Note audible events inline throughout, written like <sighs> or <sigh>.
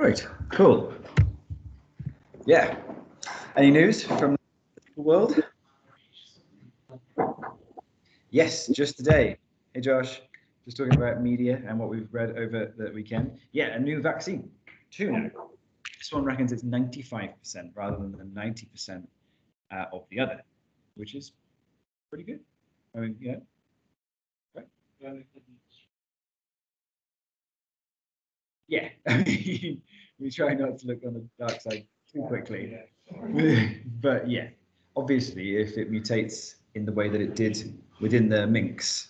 Right, cool. Yeah. Any news from the world? Yes, just today. Hey, Josh. Just talking about media and what we've read over the weekend. Yeah, a new vaccine. Two now. This one reckons it's 95% rather than the 90% uh, of the other, which is pretty good. I mean, yeah. Right. Yeah. <laughs> <laughs> we try not to look on the dark side too quickly. <laughs> but yeah, obviously, if it mutates in the way that it did within the minks,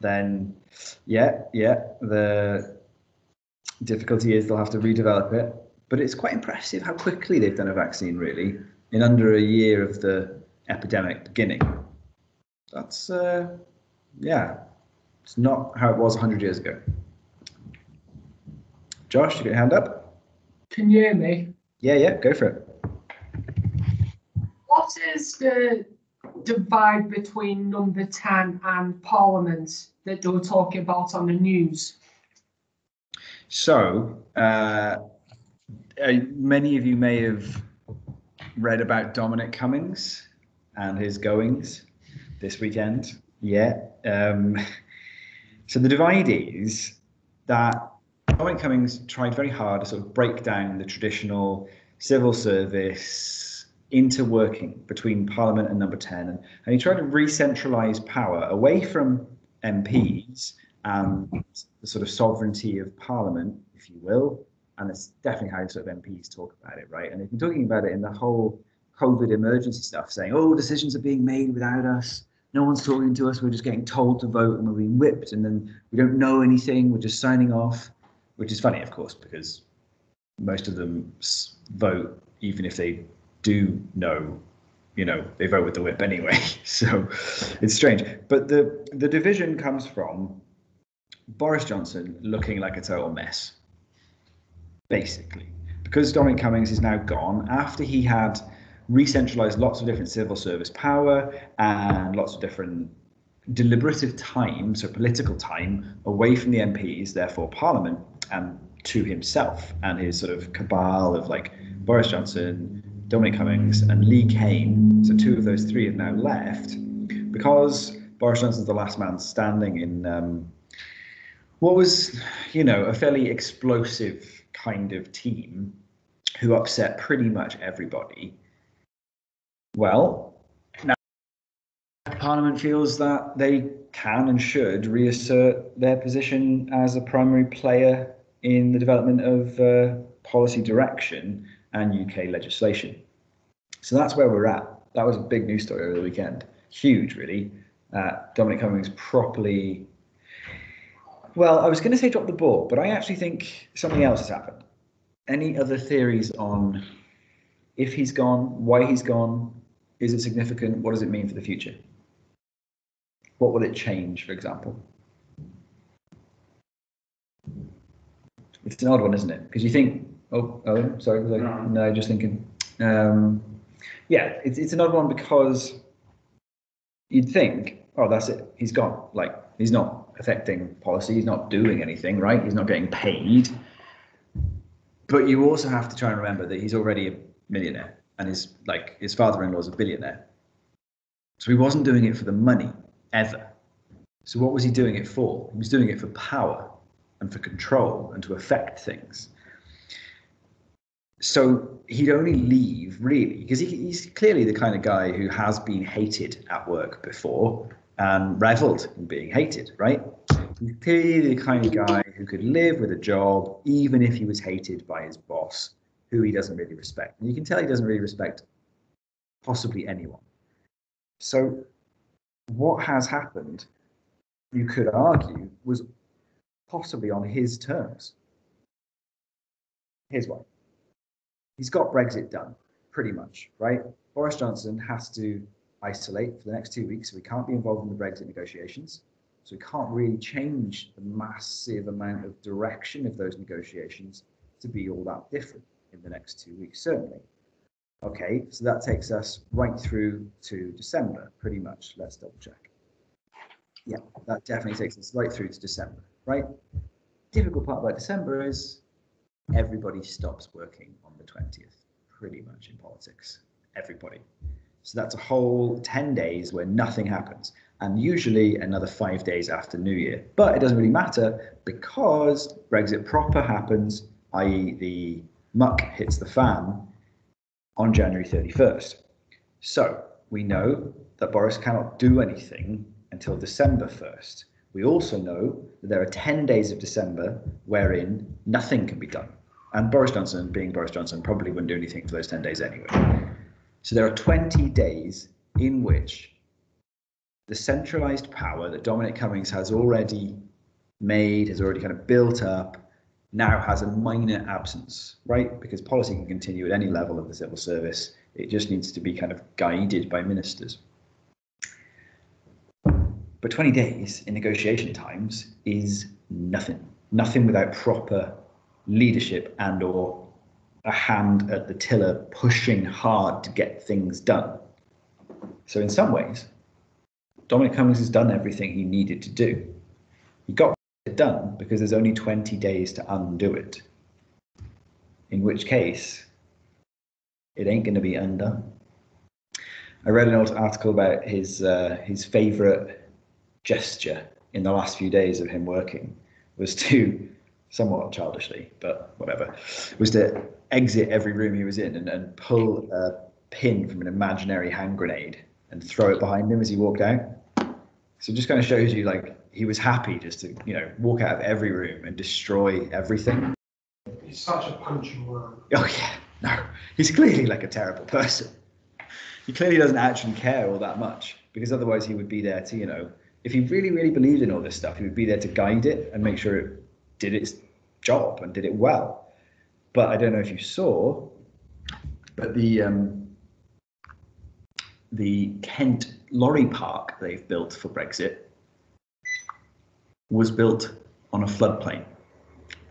then yeah, yeah, the difficulty is they'll have to redevelop it. But it's quite impressive how quickly they've done a vaccine, really, in under a year of the epidemic beginning. That's, uh, yeah, it's not how it was 100 years ago. Josh, you got your hand up? Can you hear me? Yeah, yeah, go for it. What is the divide between number 10 and Parliament that they were talking about on the news? So, uh, uh, many of you may have read about Dominic Cummings and his goings this weekend. Yeah. Um, <laughs> so the divide is that Dominic Cummings tried very hard to sort of break down the traditional civil service interworking between Parliament and Number 10. And, and he tried to re-centralise power away from MPs and the sort of sovereignty of Parliament, if you will. And that's definitely how sort of MPs talk about it, right? And they've been talking about it in the whole COVID emergency stuff, saying, oh, decisions are being made without us. No one's talking to us. We're just getting told to vote and we're being whipped. And then we don't know anything. We're just signing off which is funny, of course, because most of them vote even if they do know you know they vote with the whip anyway. <laughs> So it's strange. But the the division comes from boris johnson looking like a total mess basically. Because dominic cummings is now gone after he had re-centralized lots of different civil service power and lots of different deliberative time so political time away from the mps therefore parliament and to himself and his sort of cabal of like Boris Johnson, Dominic Cummings, and Lee Cain. So two of those three have now left because Boris Johnson's the last man standing in um, what was, you know, a fairly explosive kind of team who upset pretty much everybody. Well, now Parliament feels that they can and should reassert their position as a primary player in the development of uh, policy direction and UK legislation. So that's where we're at. That was a big news story over the weekend. Huge, really. Uh, Dominic Cummings properly. Well, I was going to say drop the ball, but I actually think something else has happened. Any other theories on if he's gone, why he's gone? Is it significant? What does it mean for the future? What will it change, for example? It's an odd one, isn't it? Because you think, oh, oh, sorry, was I, no. no, just thinking. Um, yeah, it's it's an odd one because you'd think, oh, that's it, he's gone. Like he's not affecting policy, he's not doing anything, right? He's not getting paid. But you also have to try and remember that he's already a millionaire, and his like his father-in-law is a billionaire. So he wasn't doing it for the money ever. So what was he doing it for? He was doing it for power and for control and to affect things. So he'd only leave really because he, he's clearly the kind of guy who has been hated at work before and reveled in being hated, right? He's clearly the kind of guy who could live with a job even if he was hated by his boss, who he doesn't really respect. And you can tell he doesn't really respect possibly anyone. So what has happened, you could argue, was possibly on his terms. Here's why. He's got Brexit done, pretty much, right? Boris Johnson has to isolate for the next two weeks, so he can't be involved in the Brexit negotiations. So he can't really change the massive amount of direction of those negotiations to be all that different in the next two weeks, certainly. Okay, so that takes us right through to December, pretty much. Let's double check. Yeah, that definitely takes us right through to December right? Difficult part about December is everybody stops working on the 20th, pretty much in politics. Everybody. So that's a whole 10 days where nothing happens, and usually another five days after New Year. But it doesn't really matter because Brexit proper happens, i.e., the muck hits the fan on January 31st. So we know that Boris cannot do anything until December 1st. We also know that there are 10 days of December wherein nothing can be done. And Boris Johnson, being Boris Johnson, probably wouldn't do anything for those 10 days anyway. So there are 20 days in which the centralized power that Dominic Cummings has already made, has already kind of built up, now has a minor absence, right? Because policy can continue at any level of the civil service. It just needs to be kind of guided by ministers. But 20 days in negotiation times is nothing. Nothing without proper leadership and or a hand at the tiller pushing hard to get things done. So in some ways, Dominic Cummings has done everything he needed to do. He got it done because there's only 20 days to undo it. In which case, it ain't going to be undone. I read an article about his uh, his favourite gesture in the last few days of him working was to somewhat childishly, but whatever, was to exit every room he was in and, and pull a pin from an imaginary hand grenade and throw it behind him as he walked out. So it just kind of shows you like he was happy just to, you know, walk out of every room and destroy everything. He's such a punching man. Oh yeah, no, he's clearly like a terrible person. He clearly doesn't actually care all that much because otherwise he would be there to, you know, if he really, really believed in all this stuff, he would be there to guide it and make sure it did its job and did it well. But I don't know if you saw, but the um, the Kent lorry park they've built for Brexit was built on a floodplain,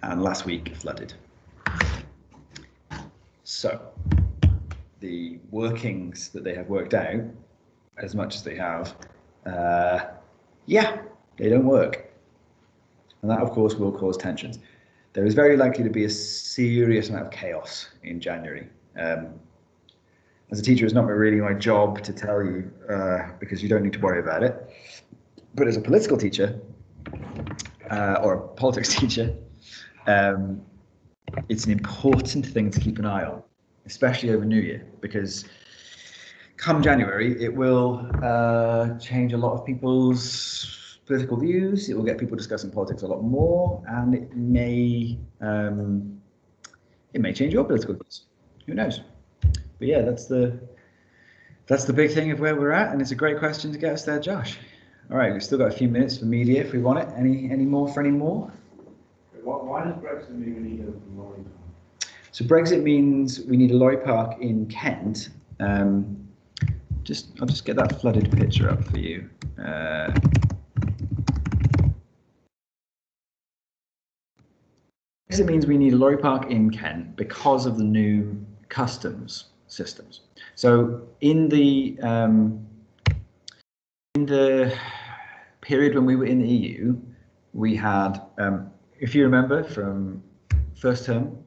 and last week flooded. So the workings that they have worked out, as much as they have, uh, yeah, they don't work. And that, of course, will cause tensions. There is very likely to be a serious amount of chaos in January. Um, as a teacher, it's not really my job to tell you uh, because you don't need to worry about it. But as a political teacher uh, or a politics <laughs> teacher, um, it's an important thing to keep an eye on, especially over New Year, because come January, it will uh, change a lot of people's political views. It will get people discussing politics a lot more, and it may um, it may change your political views. Who knows? But yeah, that's the that's the big thing of where we're at, and it's a great question to get us there, Josh. All right, we've still got a few minutes for media if we want it. Any any more for any more? Why, why does Brexit mean we need a lorry park? So Brexit means we need a lorry park in Kent. Um, just I'll just get that flooded picture up for you. Uh, Brexit means we need a lorry park in Kent because of the new customs systems. So in the um, in the period when we were in the EU, we had, um, if you remember from first term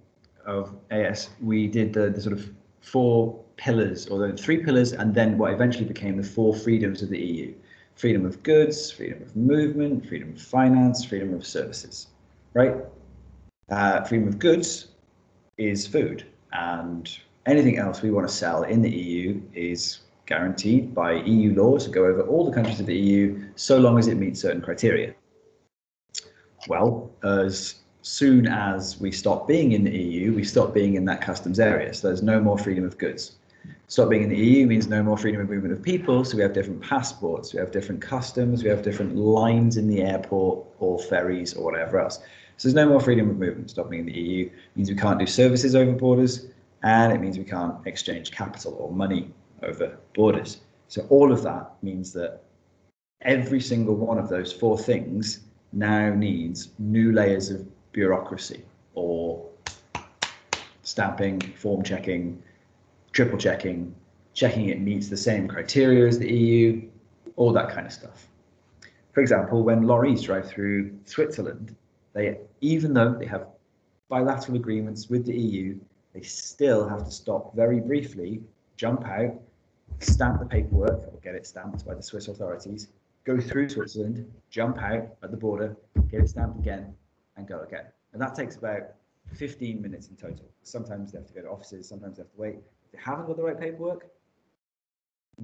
of AS, we did the, the sort of four pillars, or the three pillars, and then what eventually became the four freedoms of the EU: freedom of goods, freedom of movement, freedom of finance, freedom of services. Right? Uh, freedom of goods is food, and anything else we want to sell in the EU is guaranteed by EU law to go over all the countries of the EU so long as it meets certain criteria. Well, as soon as we stop being in the EU, we stop being in that customs area. So there's no more freedom of goods. Stop being in the EU means no more freedom of movement of people. So we have different passports, we have different customs, we have different lines in the airport or ferries or whatever else. So there's no more freedom of movement. Stop being in the EU means we can't do services over borders, and it means we can't exchange capital or money over borders. So all of that means that every single one of those four things now needs new layers of bureaucracy or stamping, form checking, triple checking, checking it meets the same criteria as the EU, all that kind of stuff. For example, when lorries drive through Switzerland, they even though they have bilateral agreements with the EU, they still have to stop very briefly, jump out, stamp the paperwork, or get it stamped by the Swiss authorities, go through Switzerland, jump out at the border, get it stamped again, and go again. And that takes about 15 minutes in total. Sometimes they have to go to offices, sometimes they have to wait. Haven't got the right paperwork,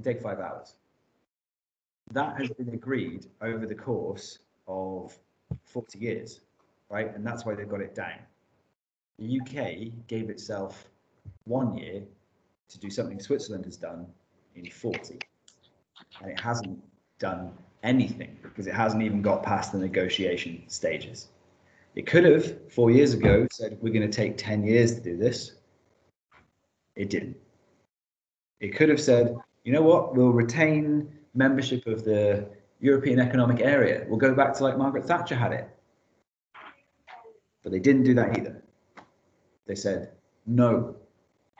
take five hours. That has been agreed over the course of 40 years, right? And that's why they've got it down. The UK gave itself one year to do something Switzerland has done in 40. And it hasn't done anything because it hasn't even got past the negotiation stages. It could have, four years ago, said we're going to take 10 years to do this. It didn't. It could have said, you know what, we'll retain membership of the European Economic Area. We'll go back to like Margaret Thatcher had it. But they didn't do that either. They said, no,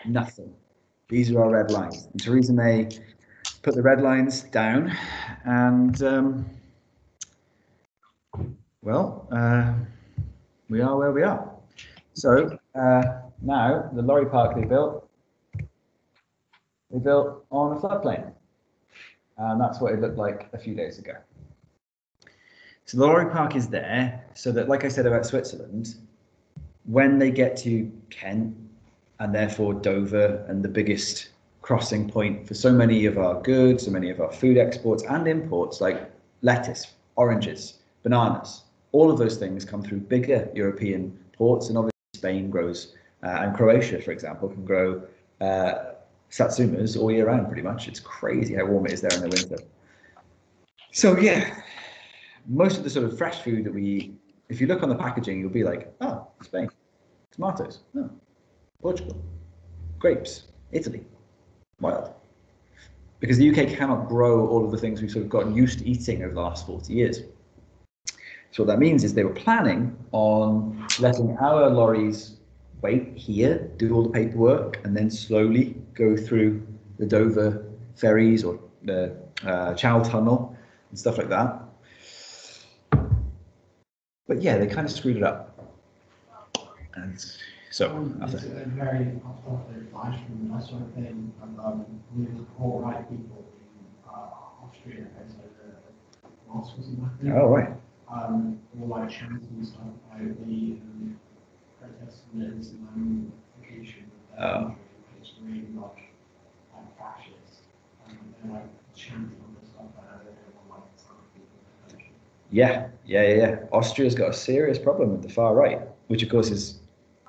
nothing. These are our red lines. And Theresa May put the red lines down and, um, well, uh, we are where we are. So uh, now the lorry park they built, they built on a floodplain. And that's what it looked like a few days ago. So the lorry park is there so that, like I said about Switzerland, when they get to Kent and therefore Dover and the biggest crossing point for so many of our goods, so many of our food exports and imports like lettuce, oranges, bananas, all of those things come through bigger European ports, and obviously Spain grows, uh, and Croatia, for example, can grow uh, satsumas all year round pretty much. It's crazy how warm it is there in the winter. So yeah, most of the sort of fresh food that we eat, if you look on the packaging, you'll be like, oh, Spain, tomatoes, no, Portugal, grapes, Italy, wild. Because the UK cannot grow all of the things we've sort of gotten used to eating over the last 40 years. So what that means is they were planning on letting our lorries wait here, do all the paperwork, and then slowly go through the Dover ferries or the uh, Channel Tunnel and stuff like that. But yeah, they kind of screwed it up. And so, after. It's a very off-topic advice from that sort of thing, and, um, to support right people in, uh, Austria, as a, mosques and that. all right. Um, all like chants and stuff about the, um, protests and the Islamification. of their Oh. Yeah, yeah, yeah, yeah. Austria's got a serious problem with the far right, which of course is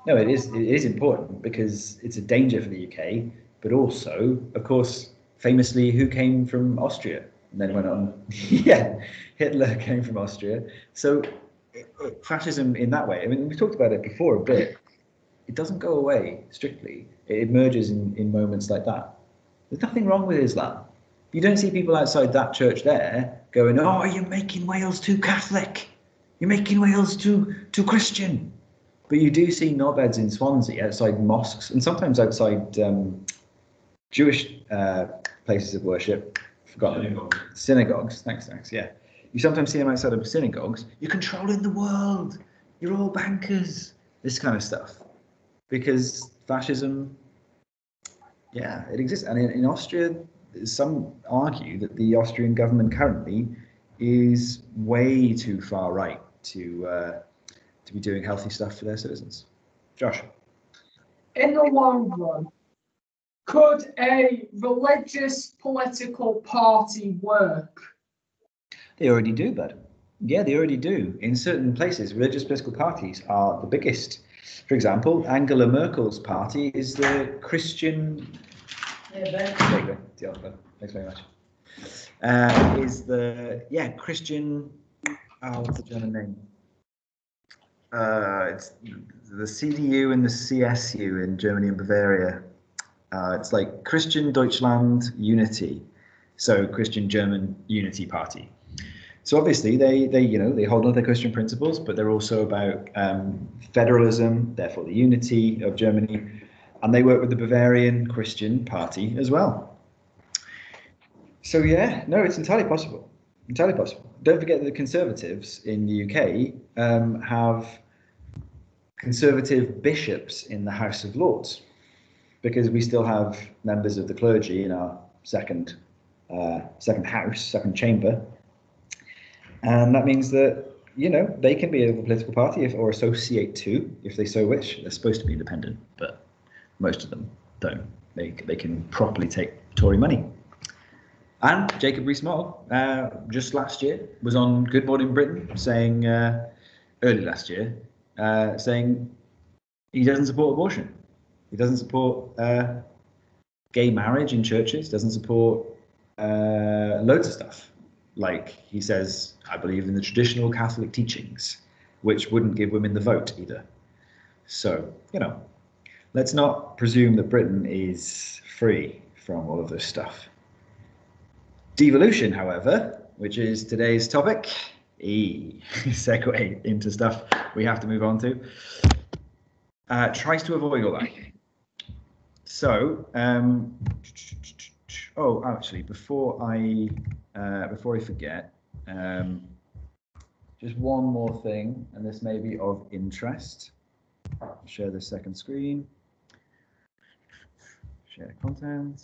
no, it is it is important because it's a danger for the UK, but also, of course, famously, who came from Austria and then went on? <laughs> yeah, Hitler came from Austria. So it- it- fascism in that way. I mean, we talked about it before a bit. It doesn't go away strictly. It emerges in, in moments like that. There's nothing wrong with Islam. You don't see people outside that church there going, "Oh, you're making Wales too Catholic. You're making Wales too too Christian." But you do see knobheads in Swansea outside mosques and sometimes outside um, Jewish uh, places of worship. Forgotten Synagogue. synagogues. Thanks, thanks. Yeah, you sometimes see them outside of synagogues. You're controlling the world. You're all bankers. This kind of stuff, because fascism. Yeah, it exists, and in, in Austria, some argue that the Austrian government currently is way too far right to uh, to be doing healthy stuff for their citizens. Josh. in the long run, could a religious political party work? They already do, bud. Yeah, they already do. In certain places, religious political parties are the biggest. For example, Angela Merkel's party is the Christian. There you go. Deal. Thanks very much. Uh, is the yeah Christian? Oh, what's the German name? Uh, it's the CDU and the CSU in Germany and Bavaria. Uh, it's like Christian Deutschland Unity, so Christian German Unity Party. So obviously they they you know they hold on to their Christian principles, but they're also about um, federalism, therefore the unity of Germany, and they work with the Bavarian Christian Party as well. So yeah, no, it's entirely possible. Entirely possible. Don't forget that the Conservatives in the UK um, have Conservative bishops in the House of Lords, because we still have members of the clergy in our second uh, second house, second chamber, and that means that you know they can be a political party if, or associate to if they so wish. They're supposed to be independent, but most of them don't. They they can properly take Tory money. And Jacob Rees-Mogg, uh, just last year, was on Good Morning Britain saying, uh, early last year, uh, saying he doesn't support abortion. He doesn't support uh, gay marriage in churches, doesn't support uh, loads of stuff. Like he says, I believe in the traditional Catholic teachings, which wouldn't give women the vote either. So, you know, let's not presume that Britain is free from all of this stuff. Devolution, however, which is today's topic, e <laughs> segue into stuff we have to move on to, uh, tries to avoid all that. So, um, oh, actually, before I uh, before I forget, um, just one more thing, and this may be of interest. Share the second screen. Share content.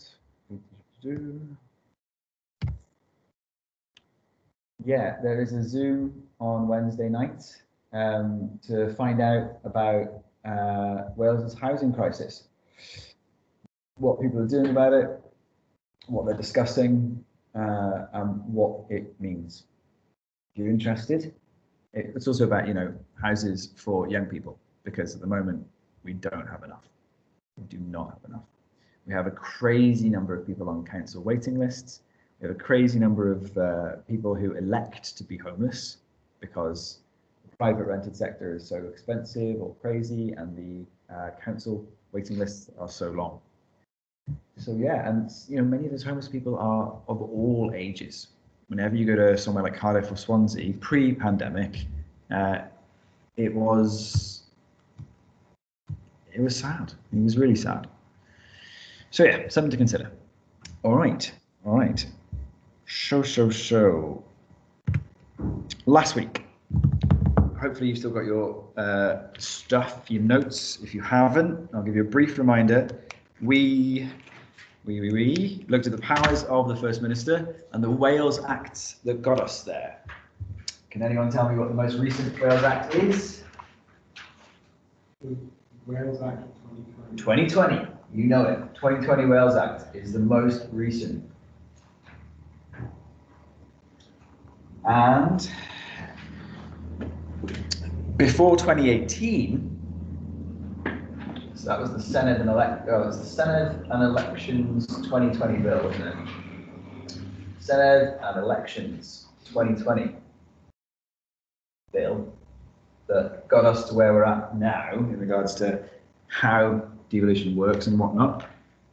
Yeah, there is a Zoom on Wednesday night um, to find out about uh, Wales's housing crisis, what people are doing about it, what they're discussing, uh, and what it means. If you're interested, it's also about you know houses for young people because at the moment we don't have enough. We do not have enough. We have a crazy number of people on council waiting lists. We have a crazy number of uh, people who elect to be homeless because the private rented sector is so expensive or crazy and the uh, council waiting lists are so long. So yeah, and you know many of those homeless people are of all ages. Whenever you go to somewhere like Cardiff or Swansea, pre-pandemic, uh, it was it was sad. It was really sad. So yeah, something to consider. All right, all right. Show, show, show. Last week, hopefully you've still got your uh, stuff, your notes. If you haven't, I'll give you a brief reminder. We, we, we, we looked at the powers of the First Minister and the Wales Acts that got us there. Can anyone tell me what the most recent Wales Act is? Wales Act 2020. 2020. You know it. 2020 Wales Act is the most recent. And before 2018, so that was the Senedd and elect, oh, it's the Senedd and Elections 2020 bill, wasn't it? Senedd and Elections 2020 bill that got us to where we're at now in regards to how devolution works and whatnot.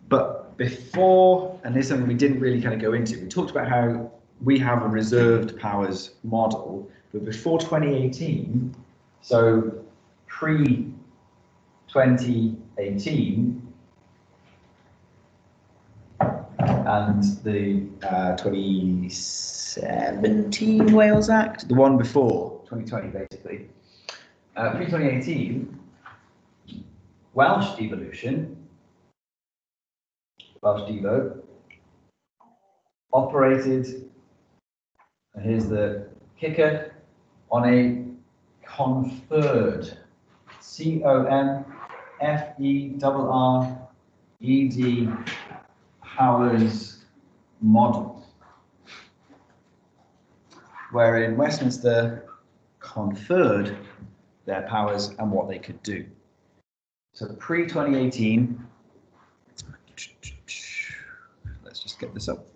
But before, and this is something we didn't really kind of go into, we talked about how we have a reserved powers model, but before 2018, so pre 2018, and the uh, 2017 Wales Act, the one before. 2020, basically. Uh, pre 2018, Welsh devolution, Welsh Devo, operated, and here's the kicker, on a conferred, C O N F E R R E D powers model, wherein Westminster conferred their powers and what they could do. So pre 2018, let's just get this up.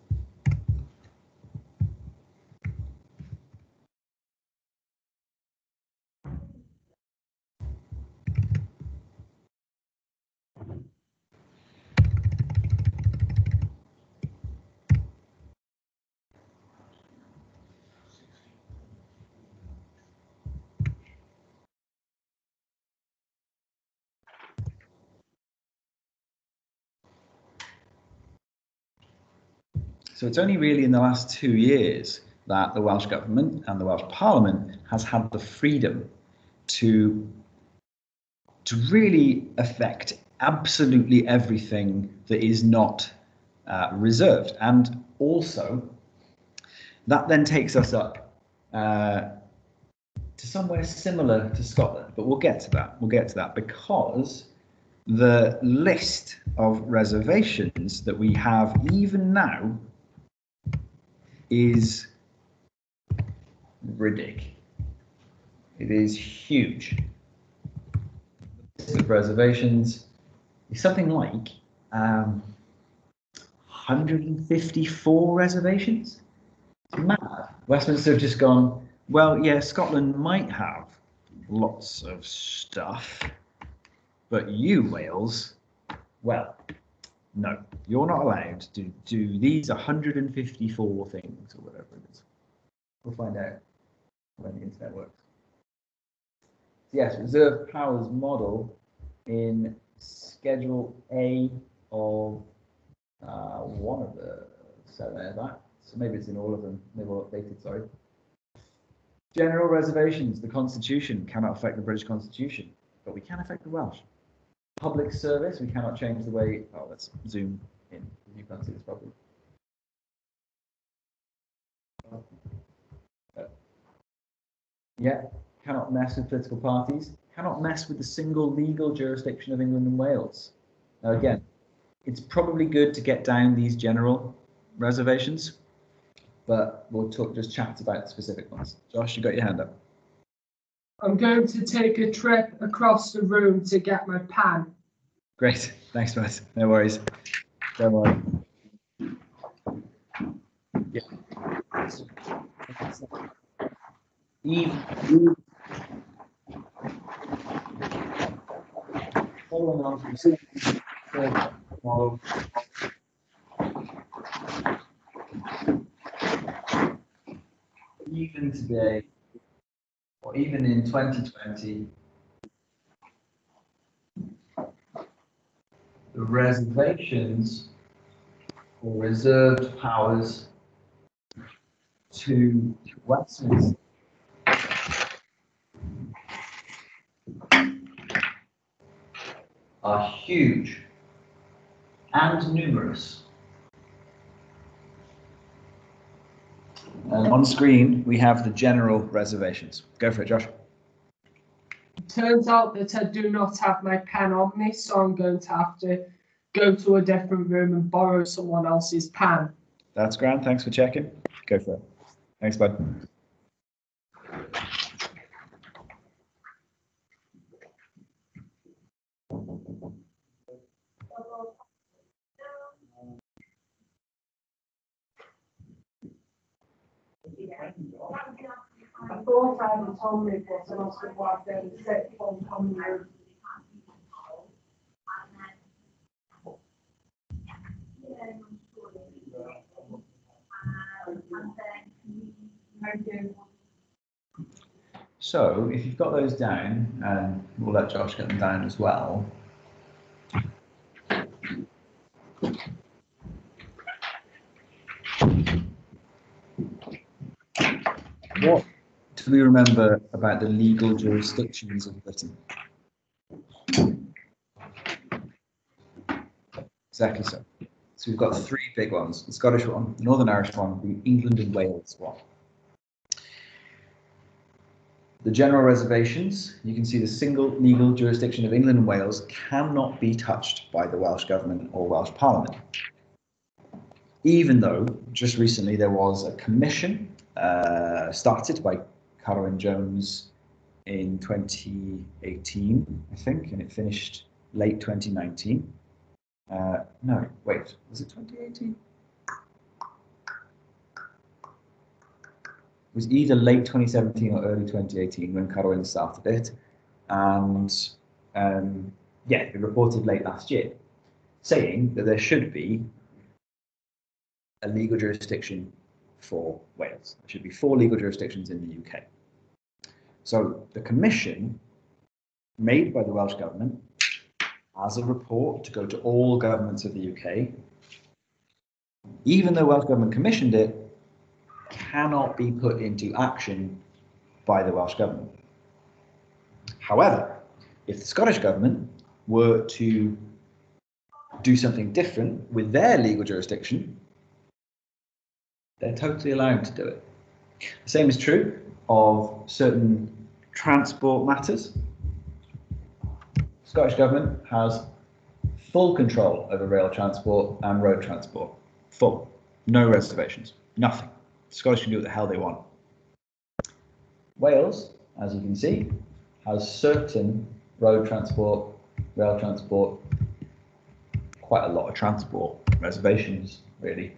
So it's only really in the last two years that the Welsh Government and the Welsh Parliament has had the freedom to to really affect absolutely everything that is not uh, reserved. And also, that then takes us up uh, to somewhere similar to Scotland, but we'll get to that. We'll get to that because the list of reservations that we have even now is ridiculous. It is huge. The reservations is something like um, 154 reservations. Mad. Westminster have just gone, well, yeah, Scotland might have lots of stuff, but you, Wales, well, no, you're not allowed to do these 154 things or whatever it is. We'll find out when the internet works. Yes, reserve powers model in Schedule A of uh, one of the seven there, that. So maybe it's in all of them, maybe all updated, sorry. General reservations, the Constitution cannot affect the British Constitution, but we can affect the Welsh. Public service, we cannot change the way, oh, let's zoom in, you can't see this properly. Yeah, cannot mess with political parties, cannot mess with the single legal jurisdiction of England and Wales. Now, again, it's probably good to get down these general reservations, but we'll talk just chat about the specific ones. Josh, you got your hand up. I'm going to take a trip across the room to get my pan. Great, thanks, Matt. No worries. Don't worry. Yeah. Eve. On. Even today, or even in 2020, the reservations or reserved powers to Westminster are huge and numerous. And on screen, we have the general reservations. Go for it, Josh. Turns out that I do not have my pen on me, so I'm going to have to go to a different room and borrow someone else's pen. That's grand. Thanks for checking. Go for it. Thanks, bud. I thought I had told me this, and. Thank. So if you've got those down, and we'll let Josh get them down as well. What we remember about the legal jurisdictions of Britain? Exactly so. So we've got three big ones, the Scottish one, the Northern Irish one, the England and Wales one. The general reservations, you can see the single legal jurisdiction of England and Wales cannot be touched by the Welsh Government or Welsh Parliament. Even though just recently there was a commission uh, started by Carwyn Jones in 2018, I think, and it finished late 2019. Uh, no, wait, was it 2018? It was either late 2017 or early 2018 when Carwyn started it. And um, yeah, it reported late last year saying that there should be a legal jurisdiction for Wales. There should be four legal jurisdictions in the UK. So the commission made by the Welsh Government as a report to go to all governments of the UK, even though Welsh Government commissioned it, cannot be put into action by the Welsh Government. However, if the Scottish government were to do something different with their legal jurisdiction, they're totally allowed to do it. The same is true of certain transport matters. Scottish government has full control over rail transport and road transport. Full. No reservations. Nothing. Scottish can do what the hell they want. Wales, as you can see, has certain road transport, rail transport, quite a lot of transport reservations, really.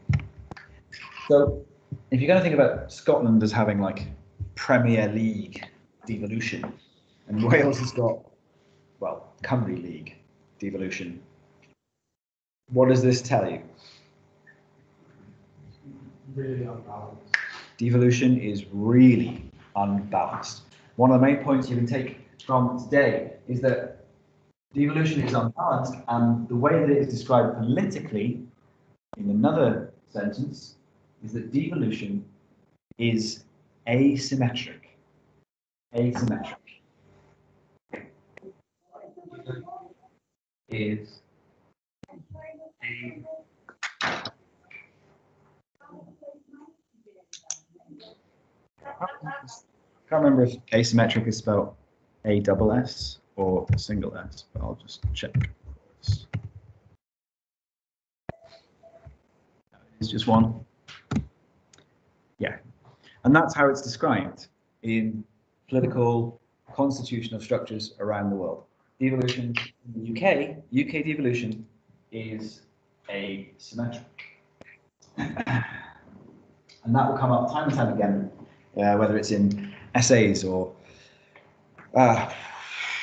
So if you're going to think about Scotland as having like Premier League devolution, and Wales has got, well, Cymru League devolution, what does this tell you? Really unbalanced. Devolution is really unbalanced. One of the main points you can take from today is that devolution is unbalanced, and the way that it is described politically in another sentence is that devolution is asymmetric. Asymmetric. Is a can't remember if asymmetric is spelled A double S or single S, but I'll just check. It's just one. Yeah. And that's how it's described in political constitutional structures around the world. Devolution in the UK, UK devolution is asymmetric. <sighs> and that will come up time and time again, uh, whether it's in essays or uh,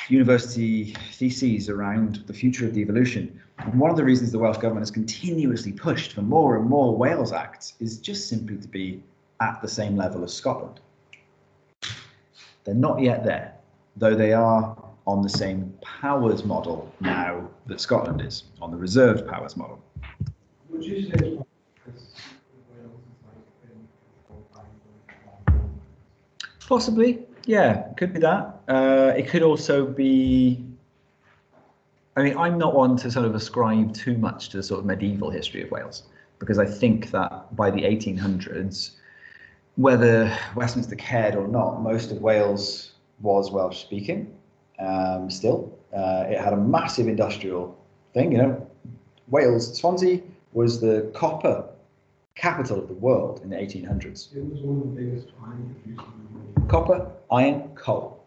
university theses around the future of devolution. And one of the reasons the Welsh Government has continuously pushed for more and more Wales Acts is just simply to be at the same level as Scotland. They're not yet there, though they are on the same powers model now that Scotland is, on the reserved powers model. Would you say it's because Wales is like been controlled by the- Possibly, yeah, could be that. Uh, it could also be. I mean, I'm not one to sort of ascribe too much to the sort of medieval history of Wales because I think that by the 1800s, whether Westminster cared or not, most of Wales was Welsh speaking. Um, still, uh, it had a massive industrial thing. You know, Wales, Swansea was the copper capital of the world in the 1800s It was one of the biggest iron producers in the world. copper, iron, coal.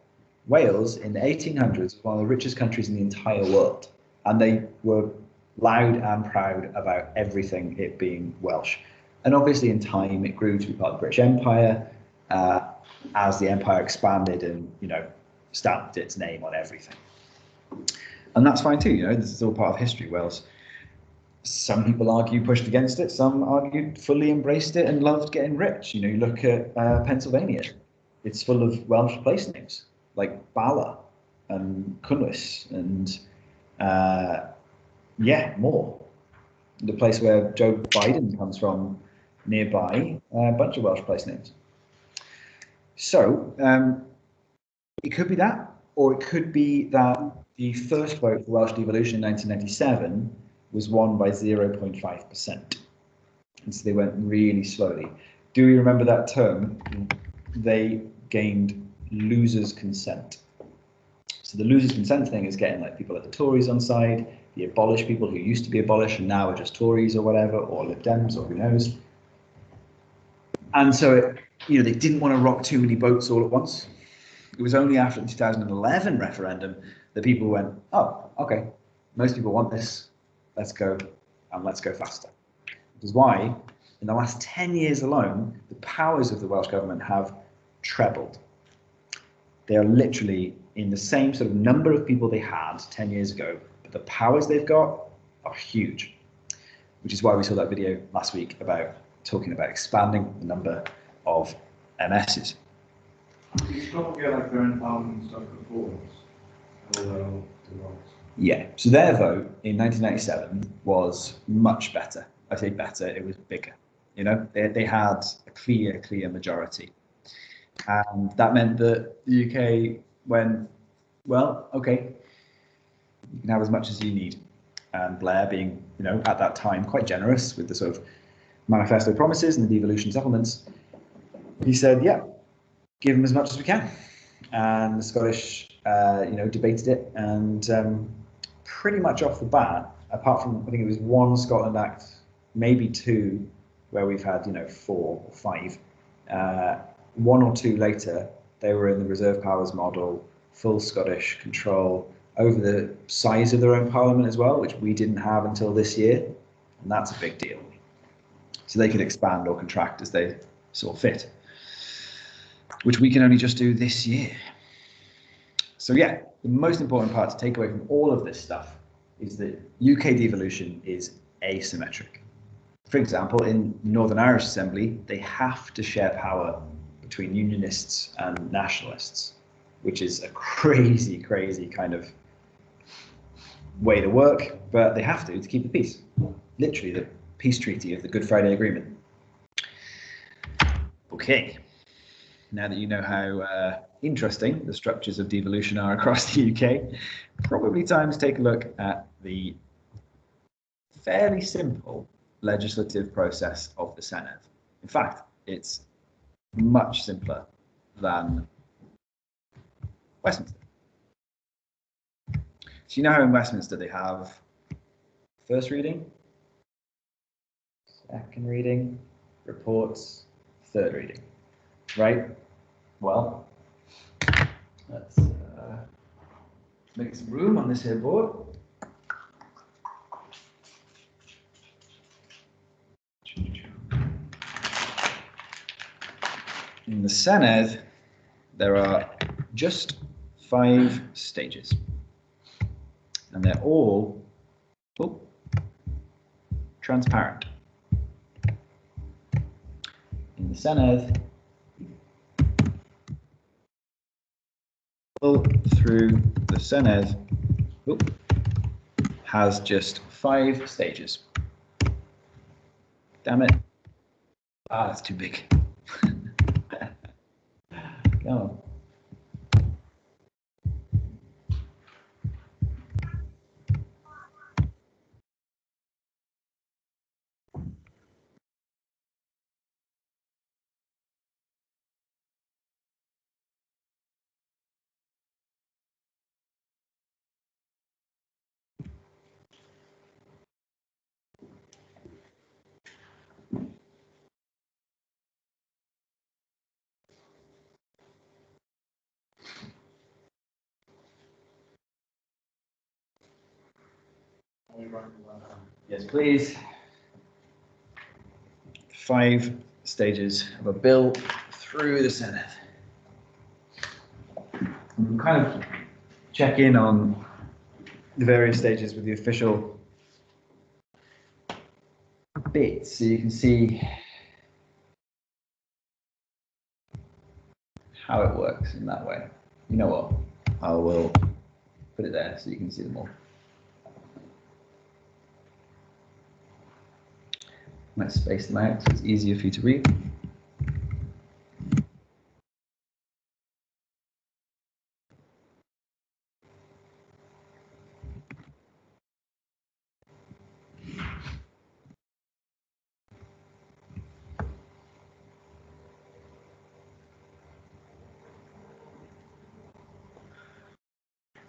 Wales in the 1800s was one of the richest countries in the entire world, and they were loud and proud about everything it being Welsh. And obviously, in time, it grew to be part of the British Empire uh, as the empire expanded and you know stamped its name on everything. And that's fine too. You know, this is all part of history. Wales. Some people argue pushed against it. Some argued fully embraced it and loved getting rich. You know, you look at uh, Pennsylvania it's full of Welsh place names like Bala and Cynwyd and uh, yeah, more. The place where Joe Biden comes from nearby, uh, a bunch of Welsh place names. So um, it could be that, or it could be that the first vote for Welsh devolution in 1997 was won by 0.5%. And so they went really slowly. Do you remember that term? they gained losers' consent. So the losers' consent thing is getting like people like the Tories on side, the abolished people who used to be abolished and now are just Tories or whatever, or Lib Dems or who knows. And so, it, you know, they didn't want to rock too many boats all at once. It was only after the 2011 referendum that people went, oh, okay, most people want this, let's go and let's go faster. Which is why, in the last 10 years alone, the powers of the Welsh Government have trebled. They are literally in the same sort of number of people they had 10 years ago, but the powers they've got are huge. Which is why we saw that video last week about talking about expanding the number of MSs. You stop get like their own parliament and stuff reforms. Although the rights. Yeah, so their vote in 1997 was much better. I say better, it was bigger. You know, they, they had a clear, clear majority. And that meant that the UK went, well, okay, You can have as much as you need. And Blair, being, you know, at that time quite generous with the sort of manifesto promises and the devolution settlements, he said, yeah, give them as much as we can. And the Scottish, uh, you know, debated it and um, pretty much off the bat, apart from, I think it was one Scotland Act, maybe two, where we've had, you know, four or five, uh, one or two later, they were in the reserve powers model, full Scottish control over the size of their own parliament as well, which we didn't have until this year. And that's a big deal. So they could expand or contract as they saw fit, which we can only just do this year. So, yeah, the most important part to take away from all of this stuff is that UK devolution is asymmetric. For example, in Northern Irish Assembly, they have to share power between unionists and nationalists, which is a <laughs> crazy, crazy kind of way to work, but they have to to keep the peace. Literally, the peace treaty of the Good Friday Agreement. Okay, now that you know how uh, interesting the structures of devolution are across the UK, probably time to take a look at the fairly simple legislative process of the Senedd. In fact, it's much simpler than Westminster. So you know how in Westminster they have first reading, second reading, reports, third reading, right? Well, let's uh, make some room on this here board. In the Senedd, there are just five stages. And they're all oh, transparent. The Senedd, through the Senedd has just five stages. Damn it. Ah, that's too big. <laughs> Come on. Please. Five stages of a bill through the Senedd. We'll kind of check in on the various stages with the official bits so you can see how it works in that way. You know what? I will put it there so you can see them all. Let's space them out so it's easier for you to read.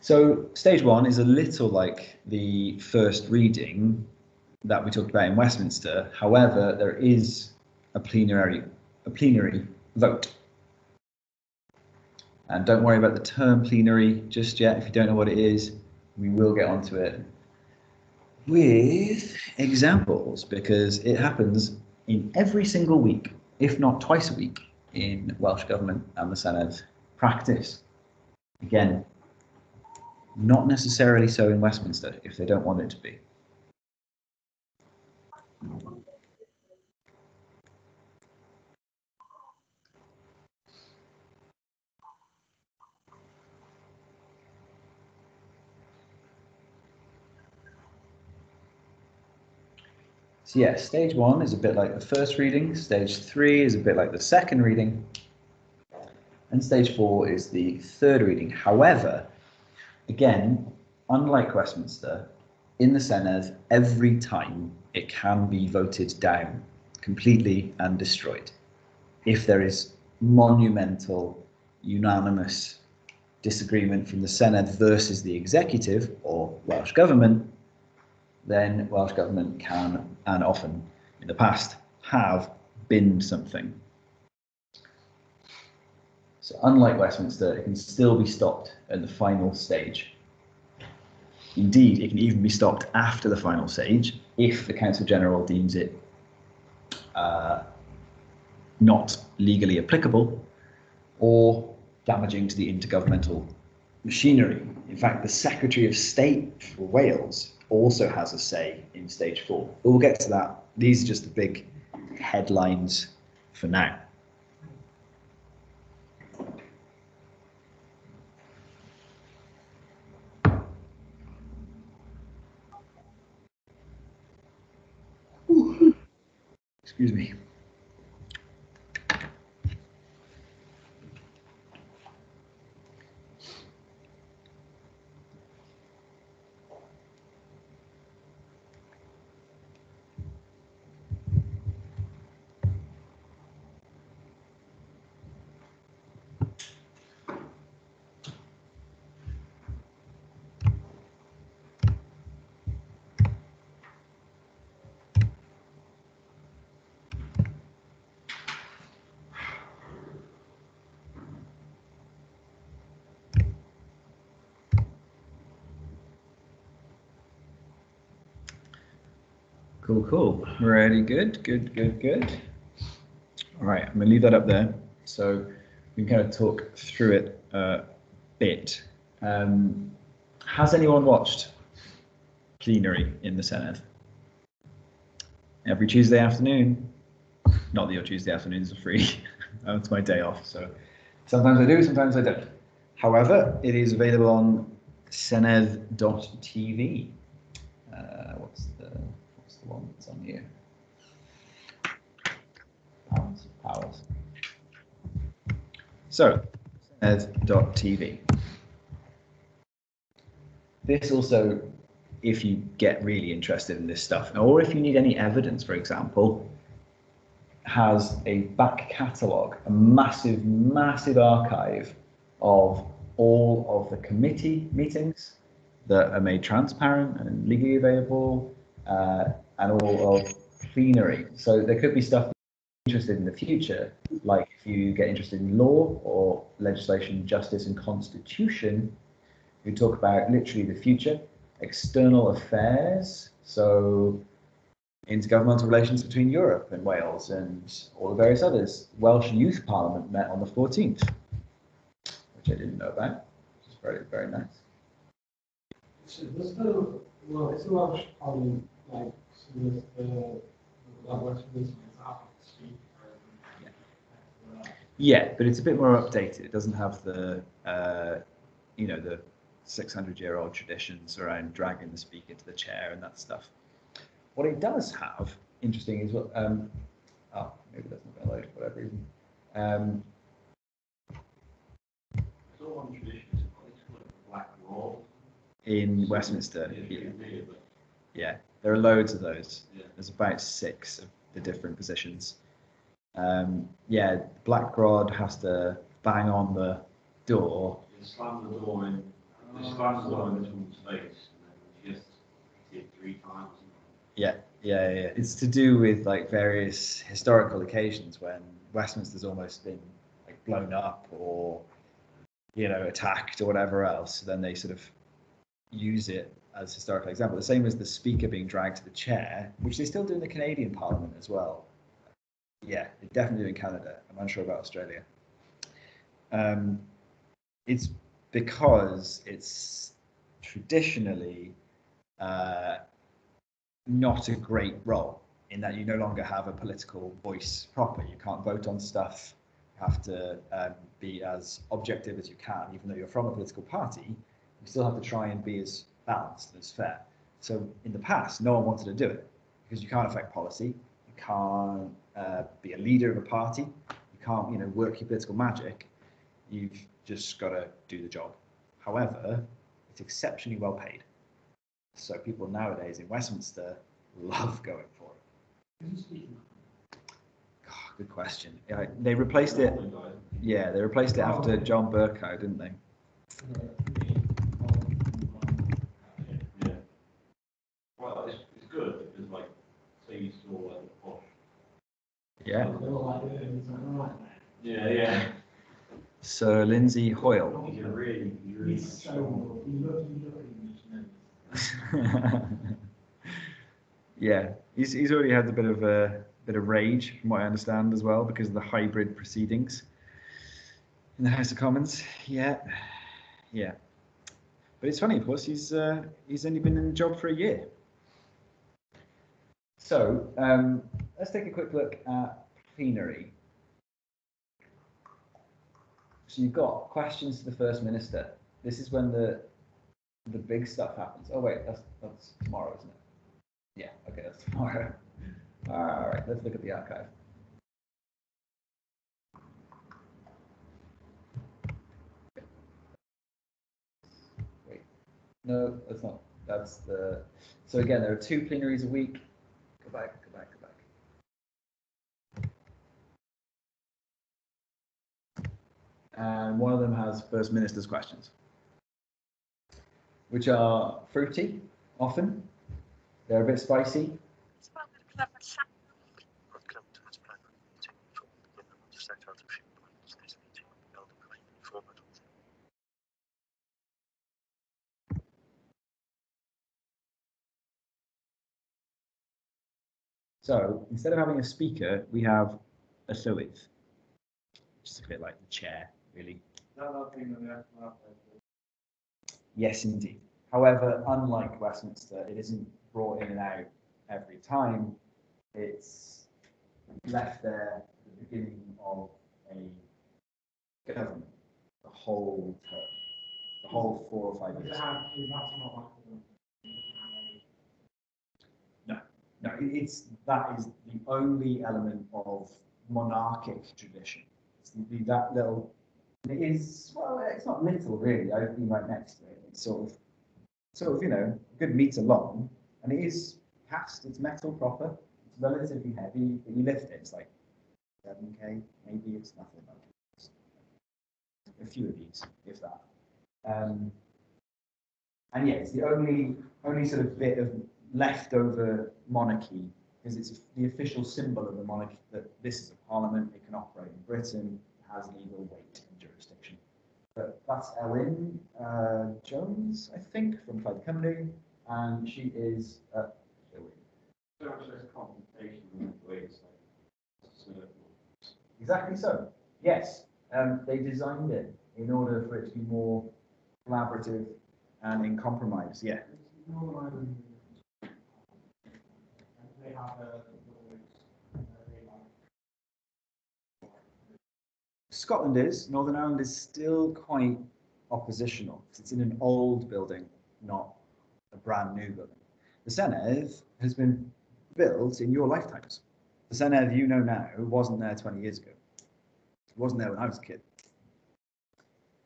So stage one is a little like the first reading that we talked about in Westminster. However, there is a plenary a plenary vote. And don't worry about the term plenary just yet. If you don't know what it is, we will get onto it with examples because it happens in every single week, if not twice a week, in Welsh Government and the Senedd practice. Again, not necessarily so in Westminster if they don't want it to be. So yeah, stage one is a bit like the first reading, stage three is a bit like the second reading, and stage four is the third reading. However, again, unlike Westminster, in the Senedd, every time it can be voted down completely and destroyed. If there is monumental, unanimous disagreement from the Senedd versus the executive or Welsh Government, then Welsh Government can, and often in the past, have binned something. So unlike Westminster, it can still be stopped at the final stage. Indeed, it can even be stopped after the final stage if the Counsel General deems it uh, not legally applicable or damaging to the intergovernmental machinery. In fact, the Secretary of State for Wales also has a say in stage four. But we'll get to that. These are just the big headlines for now. Excuse me. Cool, cool. Really good, good, good, good. All right, I'm gonna leave that up there. So we can kind of talk through it a bit. Um, has anyone watched plenary in the Senedd? Every Tuesday afternoon. Not that your Tuesday afternoons are free. <laughs> it's my day off. So sometimes I do, sometimes I don't. However, it is available on senedd.tv. Uh, what's the the one that's on here? Powers. Powers. So, senedd.tv. This also, if you get really interested in this stuff, or if you need any evidence, for example, has a back catalogue, a massive, massive archive of all of the committee meetings that are made transparent and legally available, uh, and all of plenary. So there could be stuff interested in the future, like if you get interested in law or legislation, justice, and constitution, we talk about literally the future, external affairs, so intergovernmental relations between Europe and Wales and all the various others. Welsh Youth Parliament met on the 14th, which I didn't know about, which is very, very nice. So does the, well, is the Welsh Parliament like, so the, that Westminster have to speak? Yeah, but it's a bit more updated. It doesn't have the, uh, you know, the 600 year old traditions around dragging the speaker to the chair and that stuff. What it does have, interesting, is what, um, oh, maybe that's not going to load for whatever reason. Um, So one tradition is political and black law. in Westminster, yeah, yeah, there are loads of those. yeah. There's about six of the different positions. Um, yeah, Black Rod has to bang on the door. You slam the door in, you slam the door in woman's face, and then just three times. Yeah, yeah, yeah. It's to do with like various historical occasions when Westminster's almost been like blown up or you know attacked or whatever else. Then they sort of use it as historical example. The same as the speaker being dragged to the chair, which they still do in the Canadian Parliament as well. Yeah, they definitely do in Canada. I'm unsure about Australia. Um, it's because it's traditionally uh, not a great role in that you no longer have a political voice proper. You can't vote on stuff. You have to um, be as objective as you can, even though you're from a political party. You still have to try and be as balanced and as fair. So in the past, no one wanted to do it because you can't affect policy. You can't uh, be a leader of a party. You can't, you know, work your political magic. You've just got to do the job. However, it's exceptionally well paid. So people nowadays in Westminster love going for it. God, good question. Yeah, they replaced it. Yeah, they replaced it after John Bercow, didn't they? Yeah. Well, it's, it's good because like, say you saw like the posh. Yeah. They were like, "Yeah, it's all right." Yeah, yeah. Sir Lindsay Hoyle. He's a really, he's really He's so, he looked, he looked at him, just know. yeah, he's, he's already had a bit of a bit of rage, from what I understand as well, because of the hybrid proceedings in the House of Commons. Yeah, yeah. But it's funny, of course, he's uh, he's only been in the job for a year. So um, let's take a quick look at plenary. So you've got questions to the First Minister. This is when the the big stuff happens. Oh wait, that's that's tomorrow, isn't it? Yeah, okay, that's <laughs> tomorrow. All right, let's look at the archive. Wait, no, that's not. That's the. So again, there are two plenaries a week. Go back, And one of them has First Minister's questions which are fruity often. They're a bit spicy. So instead of having a speaker, we have a llywydd, which is a bit like the chair, really. That that thing that they have to have, Yes, indeed. However, unlike Westminster, it isn't brought in and out every time. It's left there at the beginning of a government, the whole term, the whole four or five years. they have, that's not like the- No, it's that is the only element of monarchic tradition. It's the, that little. It is well, it's not little really. I've right next to it. It's sort of, sort of you know, a good meter long, and it is cast. It's metal proper. It's relatively heavy, but you lift it. It's like seven k, maybe it's nothing like it. a few of these, if that. Um, and yeah, it's the only only sort of bit of leftover monarchy because it's the official symbol of the monarchy that this is a parliament, it can operate in Britain, it has legal weight that's Elin uh, Jones, I think, from Plaid Cymru, and she is uh, So much less complication in the way it's like. Exactly so. Yes, um, they designed it in order for it to be more collaborative and in compromise. Yeah. It's Northern Ireland. And they have a, uh, they like, Scotland is, Northern Ireland is still quite oppositional. It's in an old building, not a brand new building. The Senedd has been built in your lifetimes. The Senedd you know now wasn't there 20 years ago. It wasn't there when I was a kid.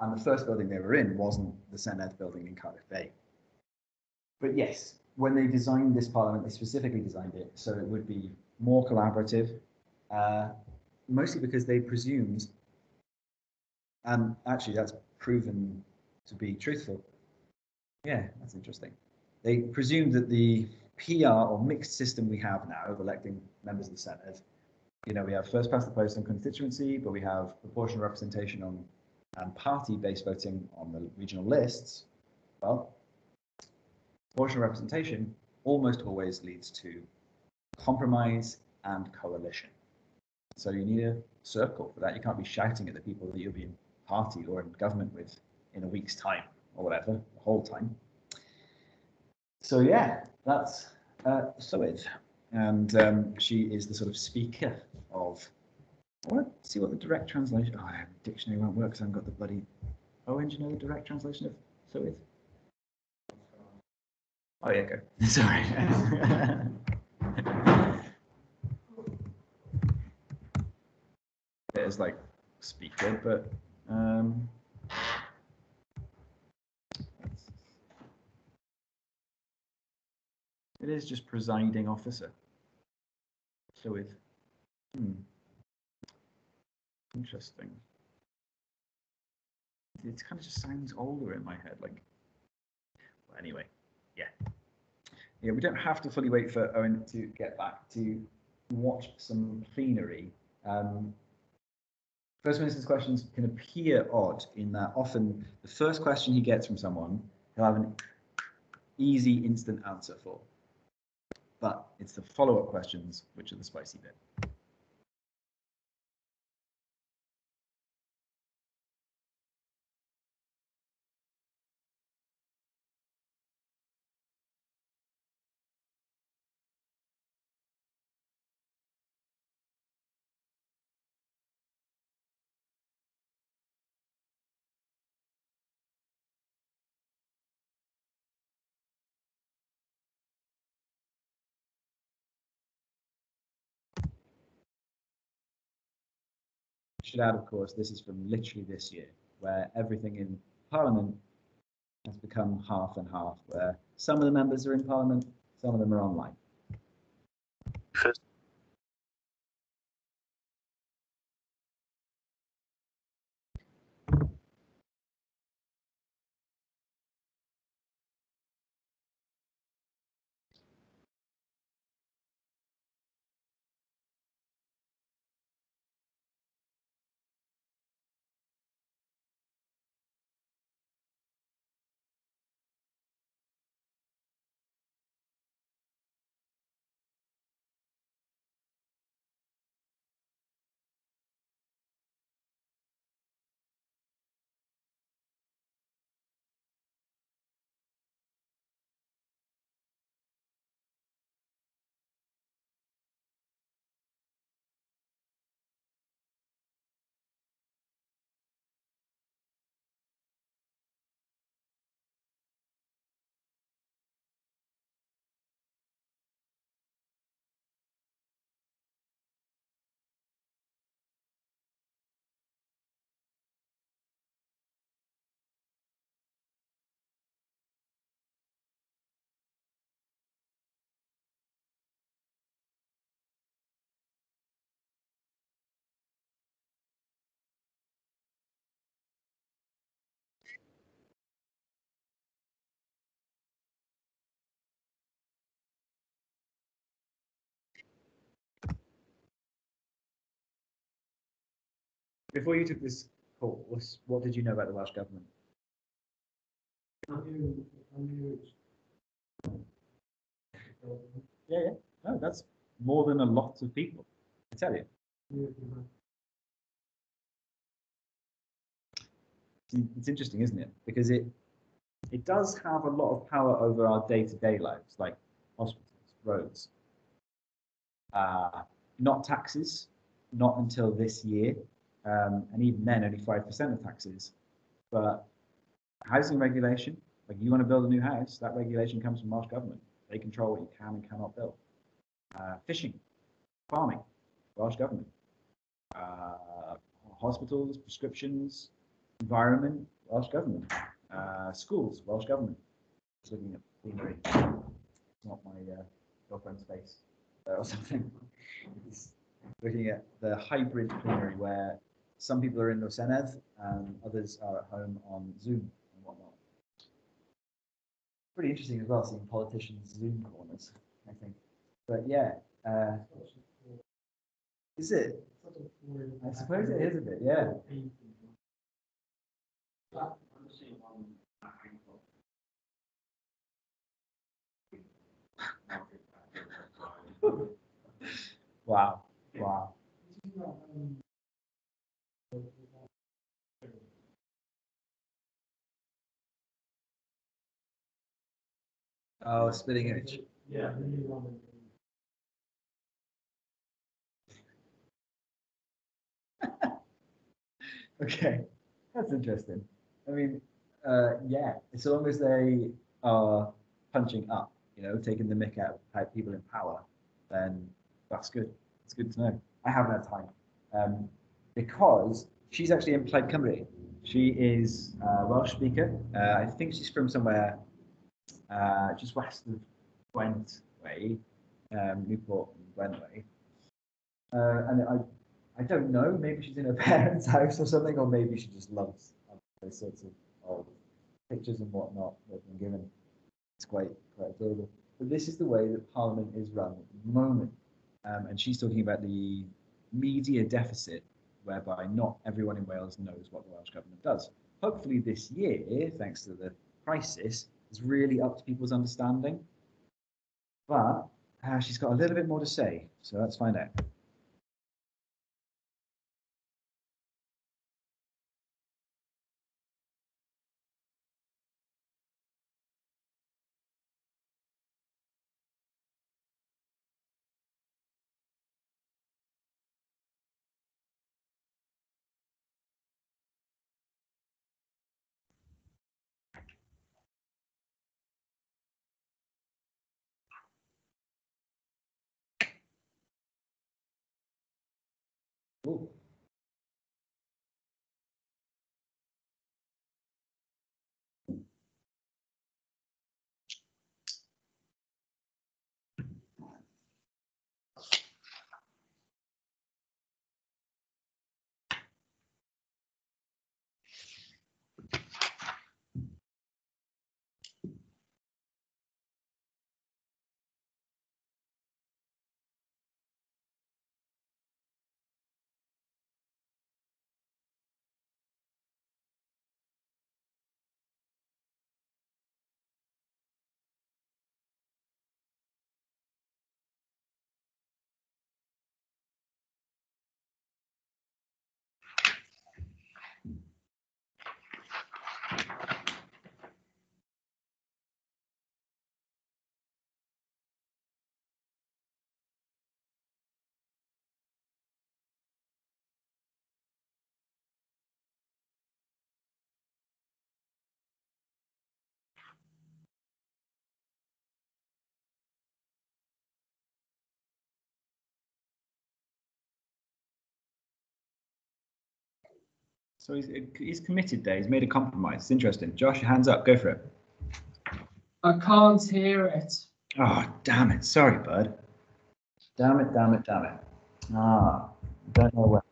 And the first building they were in wasn't the Senedd building in Cardiff Bay. But yes, when they designed this parliament, they specifically designed it so it would be more collaborative, uh, mostly because they presumed and actually, that's proven to be truthful. Yeah, that's interesting. They presume that the PR or mixed system we have now of electing members of the Senedd, you know, we have first past the post on constituency, but we have proportional representation on and party-based voting on the regional lists. Well, proportional representation almost always leads to compromise and coalition. So you need a circle for that. You can't be shouting at the people that you'll be in party or in government with in a week's time or whatever, the whole time. So yeah, that's uh, Sued. And um, she is the sort of speaker of. I want to see what the direct translation. Oh, dictionary won't work because I haven't got the bloody. oh, know the direct translation of Sued? Oh yeah, go. <laughs> Sorry. <laughs> is like speaker, but um, it is just presiding officer. So Hmm. Interesting. It kind of just sounds older in my head. Like, well, anyway, yeah. Yeah, we don't have to fully wait for Owen to get back to watch some plenary. Um, First Minister's questions can appear odd in that often the first question he gets from someone, he'll have an easy, instant answer for. But it's the follow-up questions which are the spicy bit. Should add, of course, this is from literally this year, where everything in Parliament has become half and half, where some of the members are in Parliament, some of them are online. Before you took this course, what did you know about the Welsh Government? I knew, I knew it's. Yeah, yeah. No, that's more than a lot of people, I tell you. knew it was It's- It's interesting, isn't it? Because it it does have a lot of power over our day-to-day lives, like hospitals, roads. Uh, not taxes, not until this year, um, and even then, only five percent of taxes. But housing regulation, like you want to build a new house, that regulation comes from Welsh government. They control what you can and cannot build. Uh, fishing, farming, Welsh government. Uh, hospitals, prescriptions, environment, Welsh government. Uh, schools, Welsh government. Just looking at plenary. It's not my uh, girlfriend's face uh, or something. <laughs> Looking at the hybrid plenary where some people are in Senedd and others are at home on Zoom and whatnot. Pretty interesting as well, seeing politicians Zoom corners, I think. But yeah, uh, is it? I suppose it is a bit, yeah. <laughs> Wow, wow. Oh, spitting image. Yeah. really wanted to- Okay, that's interesting. I mean, uh, yeah, so long as they are punching up, you know, taking the mick out of people in power, then that's good. It's good to know. I haven't had time um, because she's actually in Plaid Cymru. She is a Welsh speaker. Uh, I think she's from somewhere uh, just west of Gwent way, um, Newport and Gwent way. Uh, and I, I don't know. Maybe she's in her <laughs> parents' house or something, or maybe she just loves those sorts of old pictures and whatnot that have been given. It's quite quite adorable. But this is the way that Parliament is run at the moment, um, and she's talking about the media deficit, whereby not everyone in Wales knows what the Welsh government does. Hopefully, this year, thanks to the crisis, is really up to people's understanding. But uh, she's got a little bit more to say, so let's find out. Ooh. So he's, he's committed there. He's made a compromise. It's interesting. Josh, your hands up. Go for it. I can't hear it. Oh, damn it. Sorry, bud. Damn it, damn it, damn it. Ah, don't know where.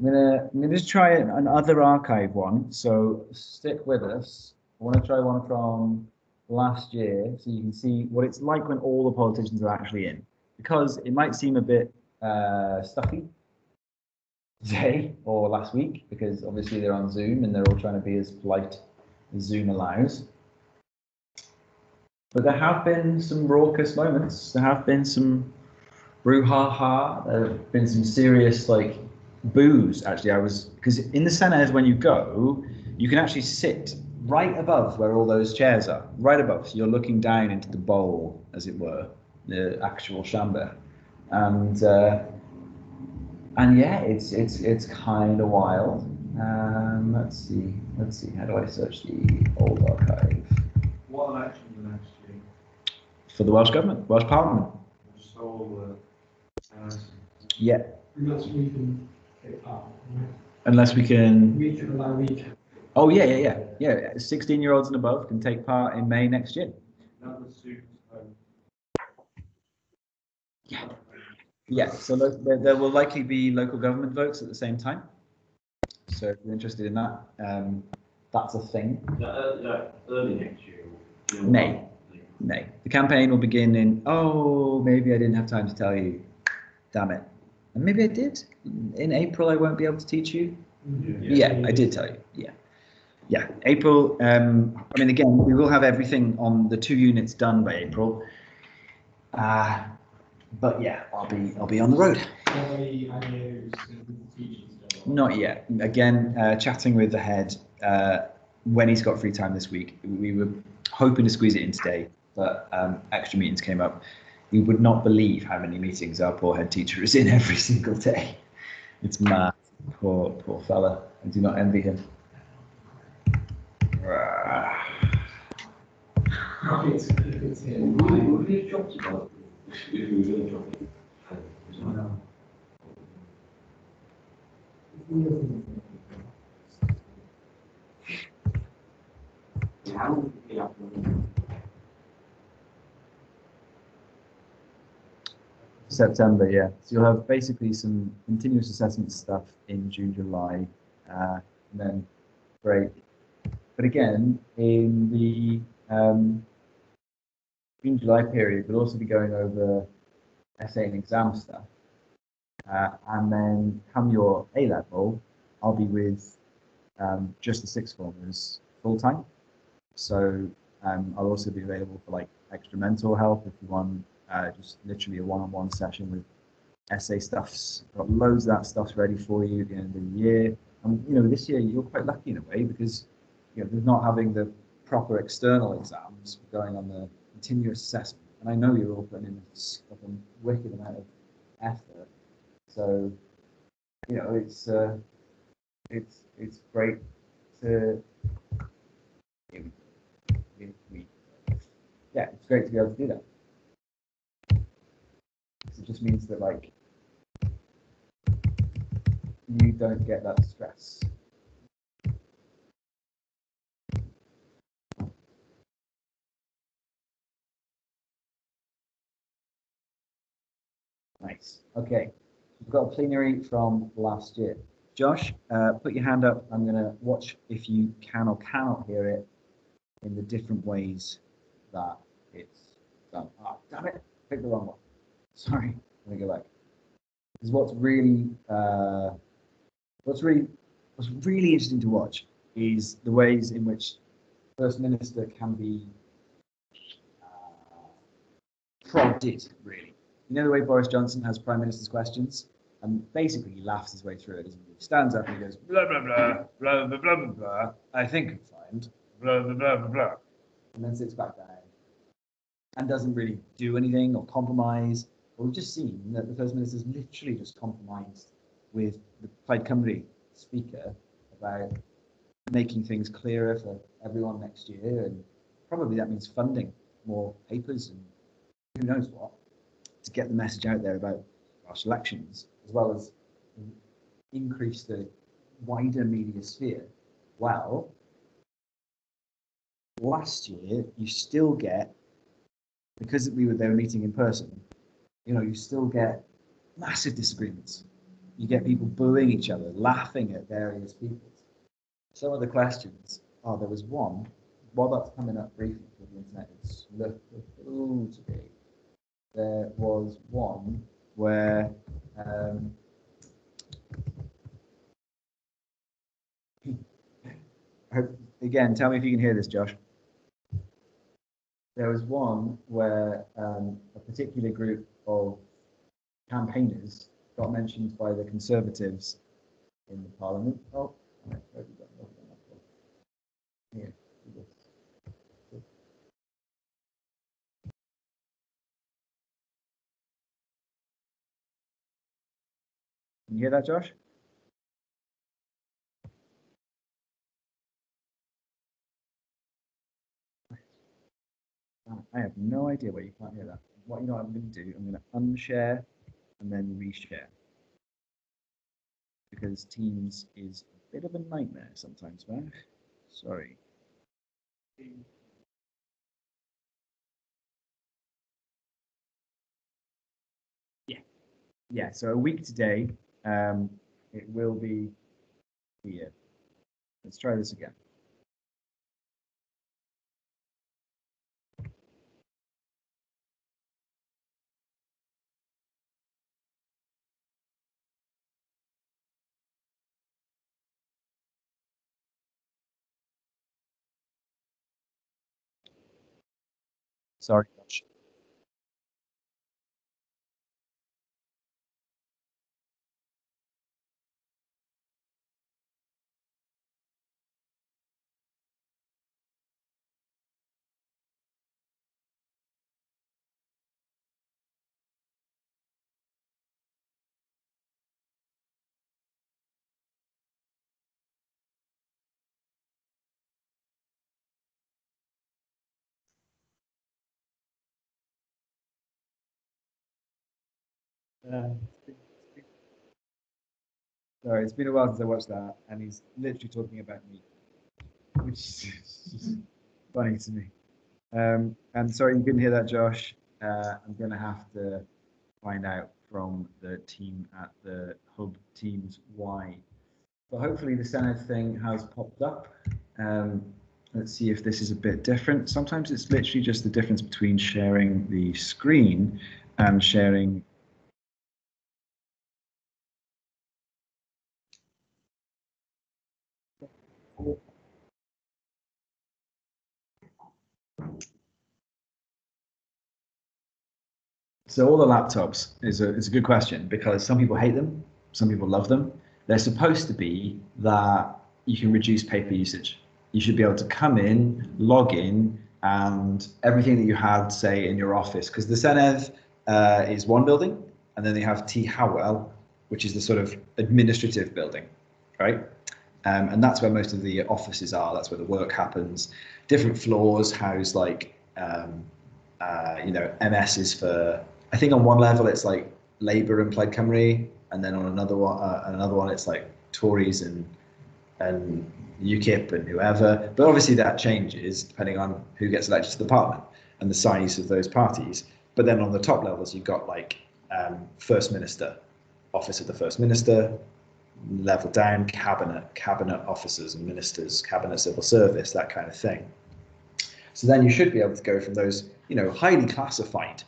I'm gonna, I'm gonna just try an- another archive one. So stick with us. I want to try one from last year so you can see what it's like when all the politicians are actually in. Because it might seem a bit uh, stuffy today or last week because obviously they're on Zoom and they're all trying to be as polite as Zoom allows. But there have been some raucous moments. There have been some brouhaha. There have been some serious like boos. Actually, I was because in the Senedd when you go, you can actually sit right above where all those chairs are. Right above, so you're looking down into the bowl, as it were, the actual chamber, and uh, and yeah, it's it's it's kind of wild. Um, let's see, let's see. How do I search the old archive What election the next year? for the Welsh government, Welsh Parliament? So, uh, Yeah, Unless we can take part, right? unless we can. We can allow weekend. Oh yeah, yeah, yeah, yeah. Sixteen-year-olds and above can take part in May next year. that was super. um, Yeah, so there, there will likely be local government votes at the same time. So if you're interested in that, um, that's a thing. Yeah, uh, yeah, early next year. May. May. The campaign will begin in. Oh, maybe I didn't have time to tell you. Damn it. And maybe I did. In April, I won't be able to teach you. Yeah, I did tell you. Yeah. Yeah, April. Um, I mean, again, we will have everything on the two units done by April. Uh, but yeah, I'll be I'll be on the road. Any ideas of teachers? Not yet. Again, uh, chatting with the head uh, when he's got free time this week. We were hoping to squeeze it in today, but um, extra meetings came up. You would not believe how many meetings our poor head teacher is in <laughs> every single day. It's mad. Poor poor fella. I do not envy him. September, yeah. So you'll have basically some continuous assessment stuff in June, July, uh, and then break. But again, in the um, June, July period, we'll also be going over essay and exam stuff. Uh, and then come your A level, I'll be with um, just the sixth formers full time. So um, I'll also be available for like extra mental help if you want uh, just literally a one-on-one session with essay stuffs. Got loads of that stuff's ready for you at the end of the year. And you know, this year you're quite lucky in a way because you know, there's not having the proper external exams going on the continuous assessment. And I know you're all putting in a wicked amount of effort. So, you know, it's uh, it's it's great to yeah, it's great to be able to do that. It just means that like you don't get that stress. Okay. We've got a plenary from last year. Josh, uh, put your hand up. I'm going to watch if you can or cannot hear it in the different ways that it's done. Ah, damn it. Picked the wrong one. Sorry. Let me go back. Because what's really, uh, what's really, what's really interesting to watch is the ways in which First Minister can be uh, prodded, really. You know the way Boris Johnson has Prime Minister's questions? And basically he laughs his way through it? He stands up and he goes, blah, blah, blah, blah, blah, blah, blah, blah, I think I'm fine, blah, blah, blah, blah, blah. And then sits back down and doesn't really do anything or compromise. Well, we've just seen that the First Minister's literally just compromised with the Plaid Cymru speaker about making things clearer for everyone next year. And probably that means funding more papers and who knows what to get the message out there about Welsh elections, as well as increase the wider media sphere. Well, last year you still get because we were there meeting in person, you know, you still get massive disagreements. You get people booing each other, laughing at various people. Some of the questions, oh, there was one, while that's coming up briefly for the internet, it's look ooh, to be. There was one where um, again, tell me if you can hear this, Josh there was one where um, a particular group of campaigners got mentioned by the Conservatives in the Parliament. Oh, here. You hear that, Josh? Uh, I have no idea where you can't hear that. What you know I'm going to do? I'm going to unshare and then reshare. Because Teams is a bit of a nightmare sometimes, man. Sorry. Yeah. Yeah, so a week today, um, it will be here. Let's try this again. Sorry, Sorry, it's been a while since I watched that, and he's literally talking about me, which is <laughs> funny to me. Um, and sorry you couldn't hear that, Josh. Uh, I'm going to have to find out from the team at the Hub Teams why. But hopefully the Senedd thing has popped up. Um, let's see if this is a bit different. Sometimes it's literally just the difference between sharing the screen and sharing So all the laptops is a, is a good question because some people hate them, some people love them. They're supposed to be that you can reduce paper usage. You should be able to come in, log in, and everything that you had, say, in your office, because the Senedd uh, is one building, and then they have Tŷ Hywel, which is the sort of administrative building, right? Um, and that's where most of the offices are. That's where the work happens. Different floors house like, um, uh, you know, MS is for. I think on one level it's like Labour and Plaid Cymru, and then on another one, uh, another one it's like Tories and and UKIP and whoever. But obviously that changes depending on who gets elected to the parliament and the size of those parties. But then on the top levels, you've got like um, First Minister, Office of the First Minister, level down, cabinet, cabinet officers and ministers, cabinet civil service, that kind of thing. So then you should be able to go from those, you know, highly classified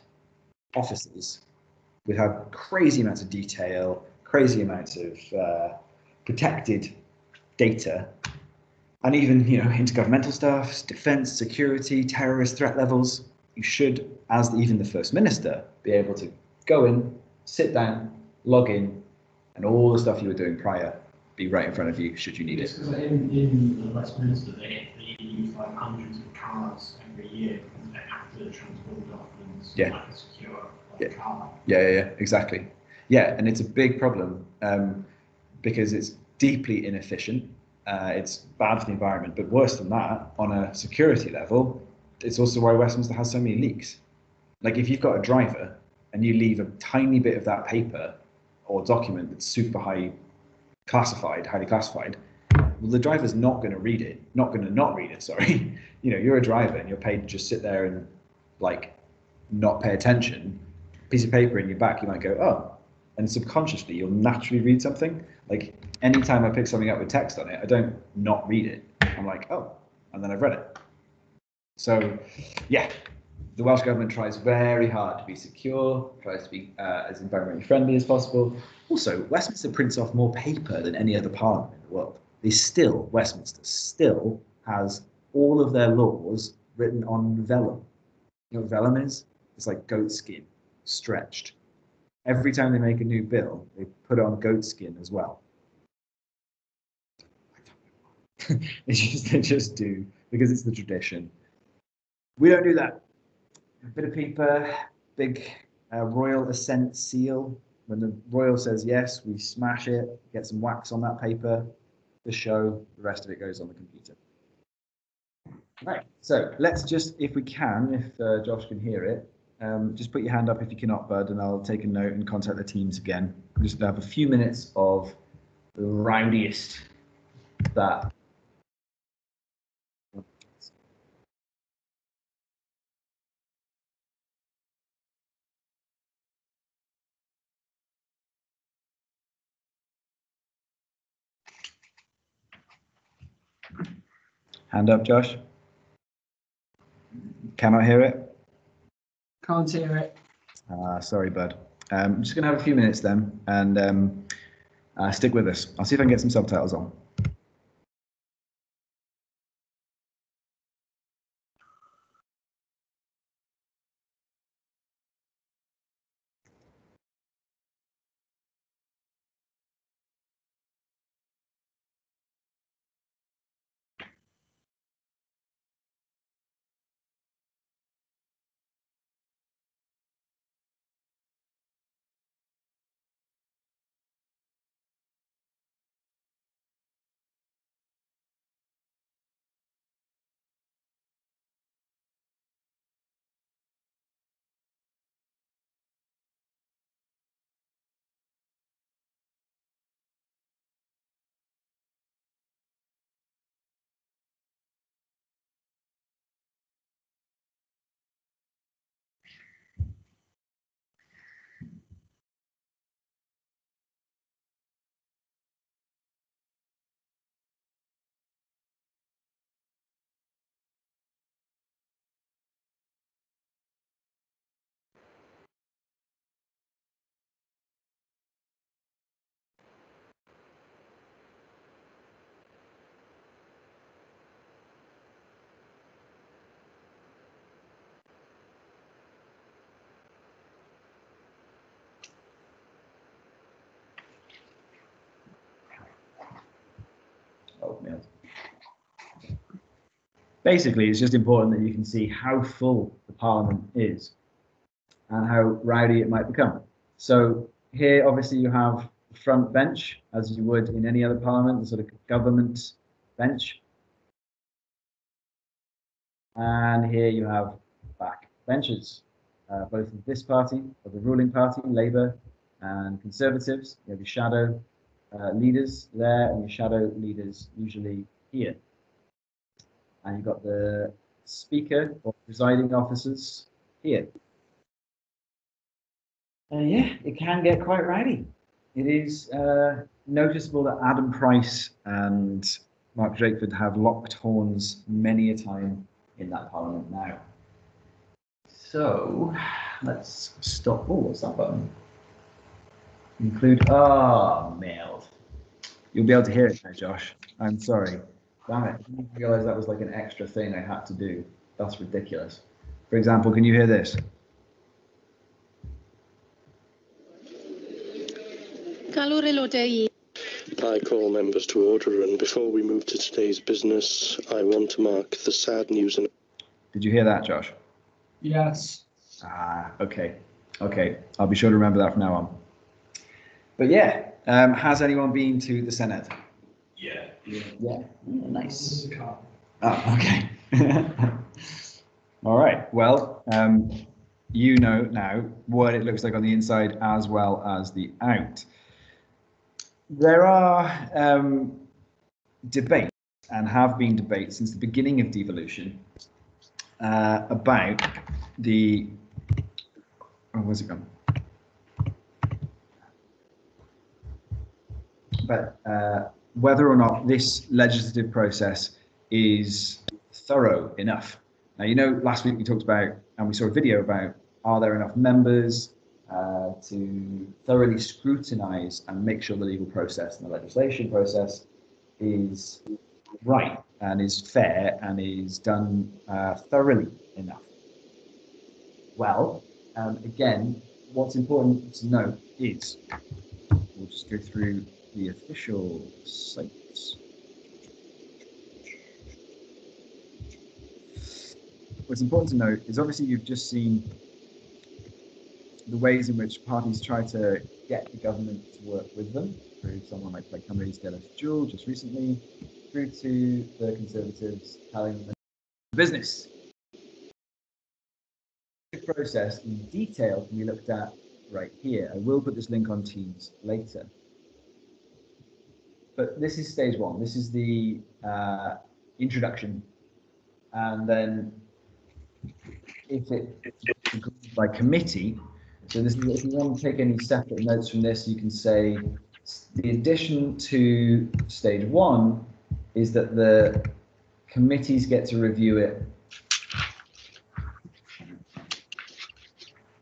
offices with have crazy amounts of detail, crazy amounts of uh, protected data, and even you know intergovernmental stuff, defense, security, terrorist threat levels. You should, as even the first minister, be able to go in, sit down, log in, and all the stuff you were doing prior be right in front of you should you need It's it. because in, in Westminster, they, they use like hundreds of cards every year because they have to transport documents Yeah. like a secure like, card. Yeah, yeah, yeah, exactly. Yeah, and it's a big problem um, because it's deeply inefficient. Uh, it's bad for the environment, but worse than that, on a security level, it's also why Westminster has so many leaks. Like if you've got a driver and you leave a tiny bit of that paper or document that's super high classified, highly classified, well, the driver's not going to read it, not going to not read it. <laughs> Sorry, you know, you're a driver and you're paid to just sit there and like not pay attention. Piece of paper in your back, you might go, oh, and subconsciously you'll naturally read something. Like anytime I pick something up with text on it, I don't not read it. I'm like, oh, and then I've read it. So, yeah, the Welsh government tries very hard to be secure, tries to be uh, as environmentally friendly as possible. Also, Westminster prints off more paper than any other parliament in the world. They still, Westminster still has all of their laws written on vellum. You know what vellum is? It's like goat skin, stretched. Every time they make a new bill, they put on goat skin as well. <laughs> they just they just do because it's the tradition. We don't do that. A bit of paper, big uh, royal assent seal. When the royal says yes, we smash it, get some wax on that paper, the show. The rest of it goes on the computer. Right. So let's just, if we can, if uh, Josh can hear it, um, just put your hand up if you cannot, Bud, and I'll take a note and contact the teams again. We're just have a few minutes of the rowdiest that. Hand up, Josh. Cannot hear it. Can't hear it. Ah, sorry, bud. Um, I'm just going to have a few minutes then and um, uh, stick with us. I'll see if I can get some subtitles on. Basically, it's just important that you can see how full the parliament is and how rowdy it might become. So here, obviously, you have the front bench, as you would in any other parliament, the sort of government bench. And here you have back benches, uh, both of this party, of the ruling party, Labour, and Conservatives. You have your shadow uh, leaders there, and your shadow leaders usually here. And you've got the speaker or presiding officers here. And yeah, it can get quite rowdy. It is uh, noticeable that Adam Price and Mark Drakeford have locked horns many a time in that parliament now. So let's stop. Oh, what's that button? Include. Ah, oh, mailed. You'll be able to hear it now, Josh. I'm sorry. Damn it. I didn't realize that was like an extra thing I had to do. That's ridiculous. For example, can you hear this? Galw'r aelodau i I call members to order, and before we move to today's business, I want to mark the sad news and Did you hear that, Josh? Yes. Ah, okay. Okay. I'll be sure to remember that from now on. But yeah, um, has anyone been to the Senedd? Yeah. Nice. Oh, okay. <laughs> All right. Well, um, you know now what it looks like on the inside as well as the out. There are um, debates and have been debates since the beginning of devolution uh, about the. Oh, where's it gone? But uh, whether or not this legislative process is thorough enough. Now, you know, last week we talked about, and we saw a video about, are there enough members uh, to thoroughly scrutinise and make sure the legal process and the legislation process is right and is fair and is done uh, thoroughly enough. Well, um, again, what's important to note is we'll just go through the official sites. What's important to note is obviously you've just seen the ways in which parties try to get the government to work with them through someone like, like Cymru's Delyth Jewell just recently, through to the Conservatives telling them business. The process in detail can be looked at right here. I will put this link on Teams later. But this is stage one. This is the uh, introduction. And then if it by committee, so this is, if you want to take any separate notes from this, you can say the addition to stage one is that the committees get to review it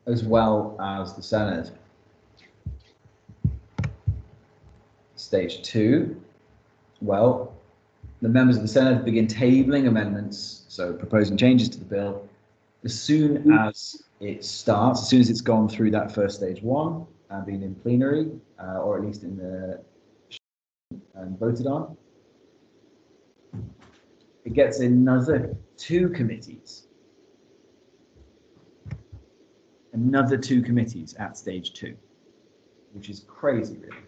as well as the Senedd. Stage two, well, the members of the Senedd begin tabling amendments, so proposing changes to the bill, as soon as it starts, as soon as it's gone through that first stage one and been in plenary, uh, or at least in the and voted on, it gets another two committees. Another two committees at stage two, which is crazy, really.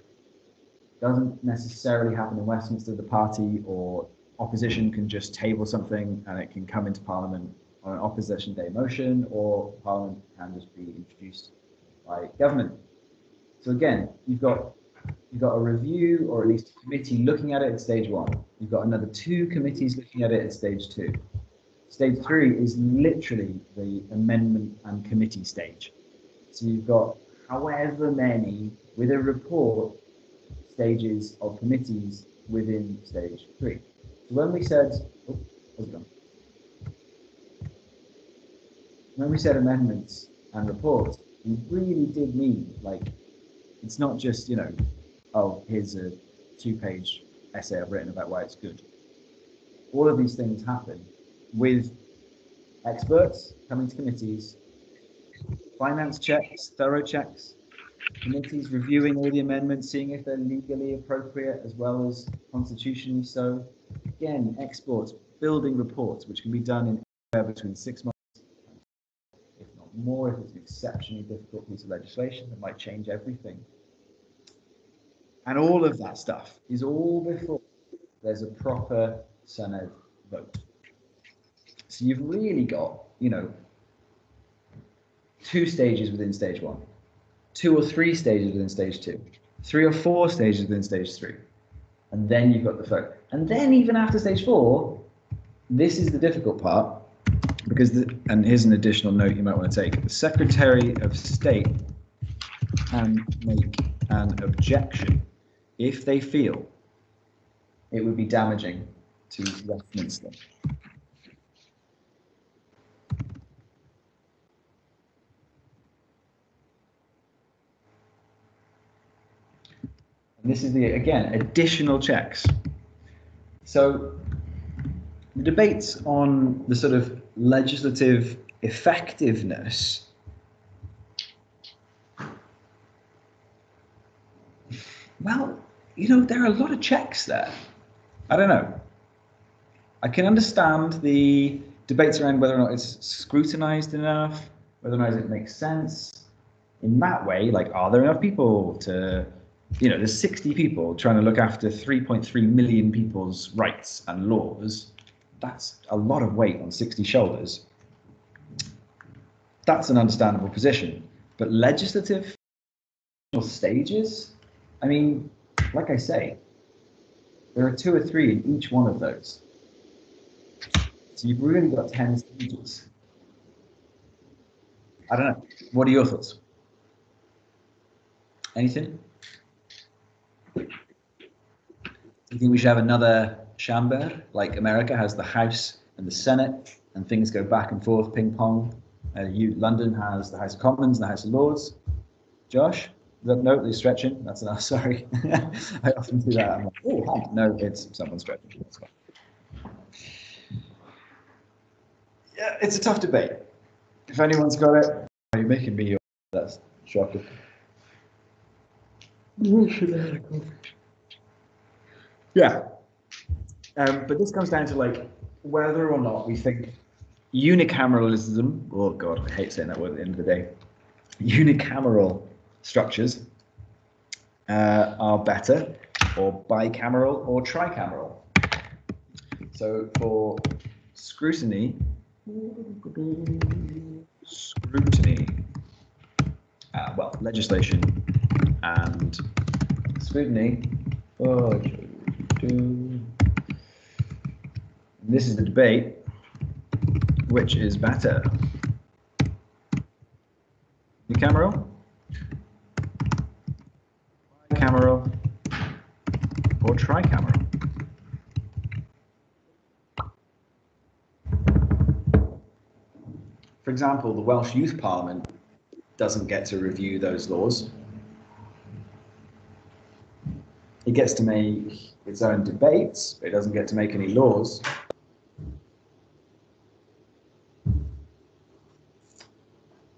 Doesn't necessarily happen in Westminster. The party or opposition can just table something and it can come into Parliament on an opposition day motion, or Parliament can just be introduced by government. So again, you've got you've got a review or at least a committee looking at it at stage one. You've got another two committees looking at it at stage two. Stage three is literally the amendment and committee stage. So you've got however many with a report stages of committees within stage three. So when we said, oh, when we said amendments and reports, we really did mean like it's not just you know, oh here's a two-page essay I've written about why it's good. All of these things happen with experts coming to committees, finance checks, thorough checks, committees reviewing all the amendments, seeing if they're legally appropriate as well as constitutionally so. Again, exports, building reports, which can be done in anywhere between six months, if not more, if it's an exceptionally difficult piece of legislation that might change everything. And all of that stuff is all before there's a proper Senedd vote. So you've really got, you know, two stages within stage one, two or three stages within stage two, three or four stages within stage three. And then you've got the vote. And then even after stage four, this is the difficult part because the, and here's an additional note you might want to take. The Secretary of State can make an objection if they feel it would be damaging to Westminster. This is the, again, additional checks. So the debates on the sort of legislative effectiveness well, you know, there are a lot of checks there. I don't know. I can understand the debates around whether or not it's scrutinized enough, whether or not it makes sense. In that way, like, are there enough people to, you know, there's 60 people trying to look after 3.3 million people's rights and laws. That's a lot of weight on 60 shoulders. That's an understandable position. But legislative stages, I mean, like I say, there are two or three in each one of those. So you've really got 10 stages. I don't know. What are your thoughts? Anything? Do you think we should have another chamber like America has the House and the Senate and things go back and forth, ping pong? Uh, you, London has the House of Commons and the House of Lords. Josh? No, no, they're stretching. That's enough. <laughs> Sorry. <laughs> I often do that. I'm like, oh, no, it's someone stretching. Yeah, it's a tough debate. If anyone's got it, are you making me? That's shocking. Yeah. Um, but this comes down to like whether or not we think unicameralism, oh God, I hate saying that word at the end of the day, unicameral structures uh, are better, or bicameral or tricameral. So for scrutiny, scrutiny, uh, well, legislation and scrutiny. Oh, this is the debate. Which is better? Bicameral? Bicameral? Or tricameral? For example, the Welsh Youth Parliament doesn't get to review those laws. It gets to make its own debates, but it doesn't get to make any laws.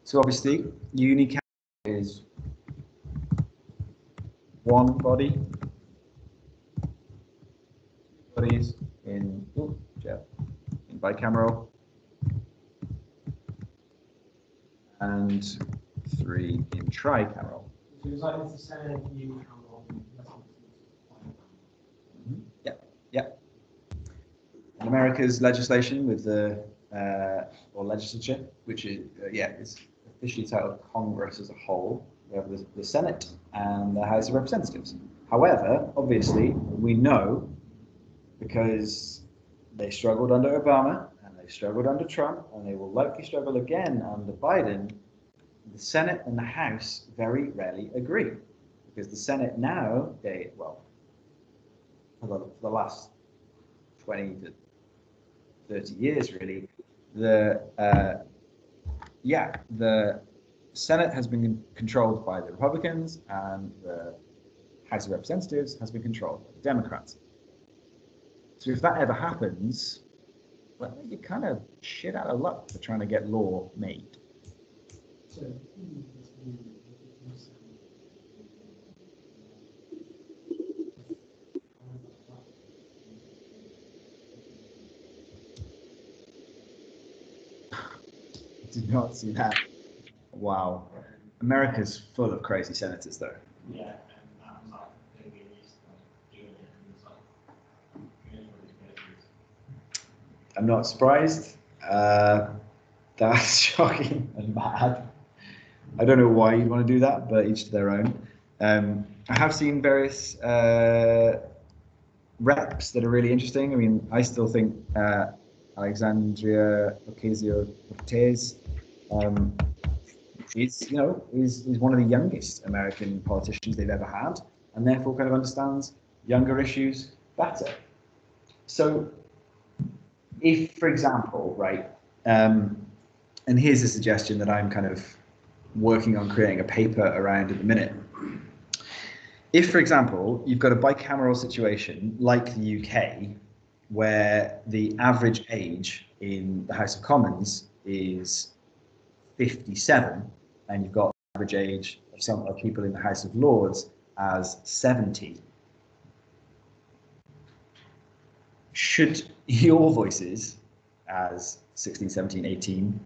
So obviously, unicameral is one body, bodies in, oh, Jeff, in bicameral, and three in tricameral. So it's like it's the you come on, In America's legislation with the, uh, or legislature, which is, uh, yeah, is officially titled Congress as a whole. We have the, the Senate and the House of Representatives. However, obviously, we know because they struggled under Obama and they struggled under Trump and they will likely struggle again under Biden. The Senate and the House very rarely agree because the Senate now, they, well, for the, for the last 20 to 30 years really, the, uh, yeah, the Senate has been controlled by the Republicans and the House of Representatives has been controlled by the Democrats. So if that ever happens, well, you kind of shit out of luck for trying to get law made. So. Did not see that. Wow. America's full of crazy senators, though. Yeah. I'm not surprised. Uh, that's <laughs> shocking and mad. I don't know why you'd want to do that, but each to their own. Um, I have seen various uh, reps that are really interesting. I mean, I still think uh, Alexandria Ocasio-Cortez um, is, you know, is, is one of the youngest American politicians they've ever had, and therefore kind of understands younger issues better. So if, for example, right, um, and here's a suggestion that I'm kind of working on creating a paper around at the minute. If, for example, you've got a bicameral situation like the UK, where the average age in the House of Commons is 57, and you've got average age of some of people in the House of Lords as 70, should your voices as 16, 17, 18,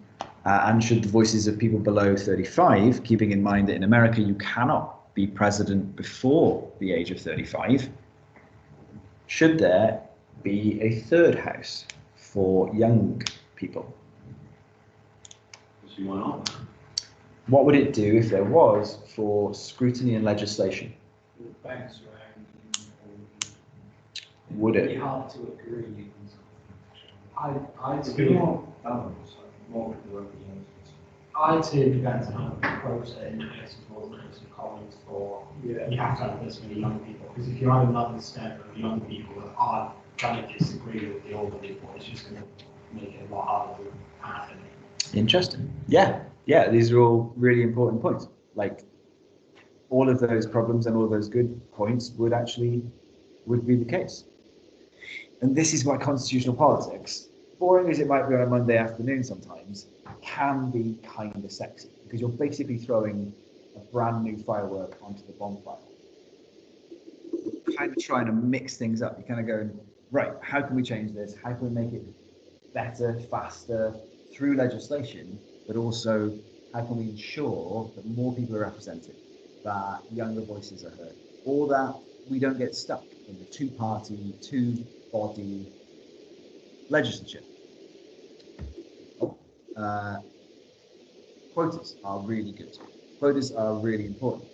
uh, and should the voices of people below 35, keeping in mind that in America you cannot be president before the age of 35, should there be a third house for young people? Why not? What would it do if there was for scrutiny and legislation? Would It'd be hard to agree. I, I It's too, more balanced, like more people represented. I too depends on how you approach it in the House of Lords and House of Commons for, you have to have this many young people, because if you have another step of young people that are trying to disagree with the older people, it's just gonna make it a lot harder to it. Interesting. Yeah, yeah, these are all really important points. Like all of those problems and all those good points would actually would be the case. And this is why constitutional politics, boring as it might be on a Monday afternoon sometimes, can be kind of sexy because you're basically throwing a brand new firework onto the bonfire. You're kind of trying to mix things up. You're kind of going, right, how can we change this? How can we make it better, faster through legislation, but also how can we ensure that more people are represented, that younger voices are heard, or that we don't get stuck in the two party, two body legislature. Uh, quotas are really good. Quotas are really important.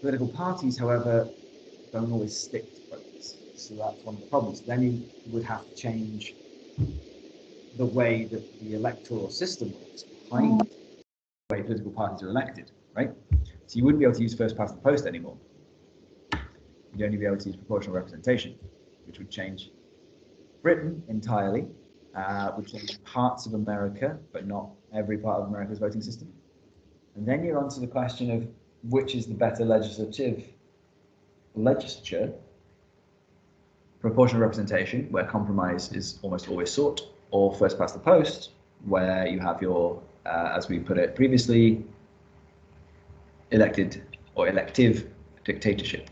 Political parties, however, don't always stick. So that's one of the problems. Then you would have to change the way that the electoral system works behind the way political parties are elected, right? So you wouldn't be able to use first past the post anymore. You'd only be able to use proportional representation, which would change Britain entirely, uh, would change parts of America, but not every part of America's voting system. And then you're on to the question of which is the better legislative legislature, proportional representation, where compromise is almost always sought, or first past the post, where you have your, uh, as we put it previously, elected or elective dictatorship.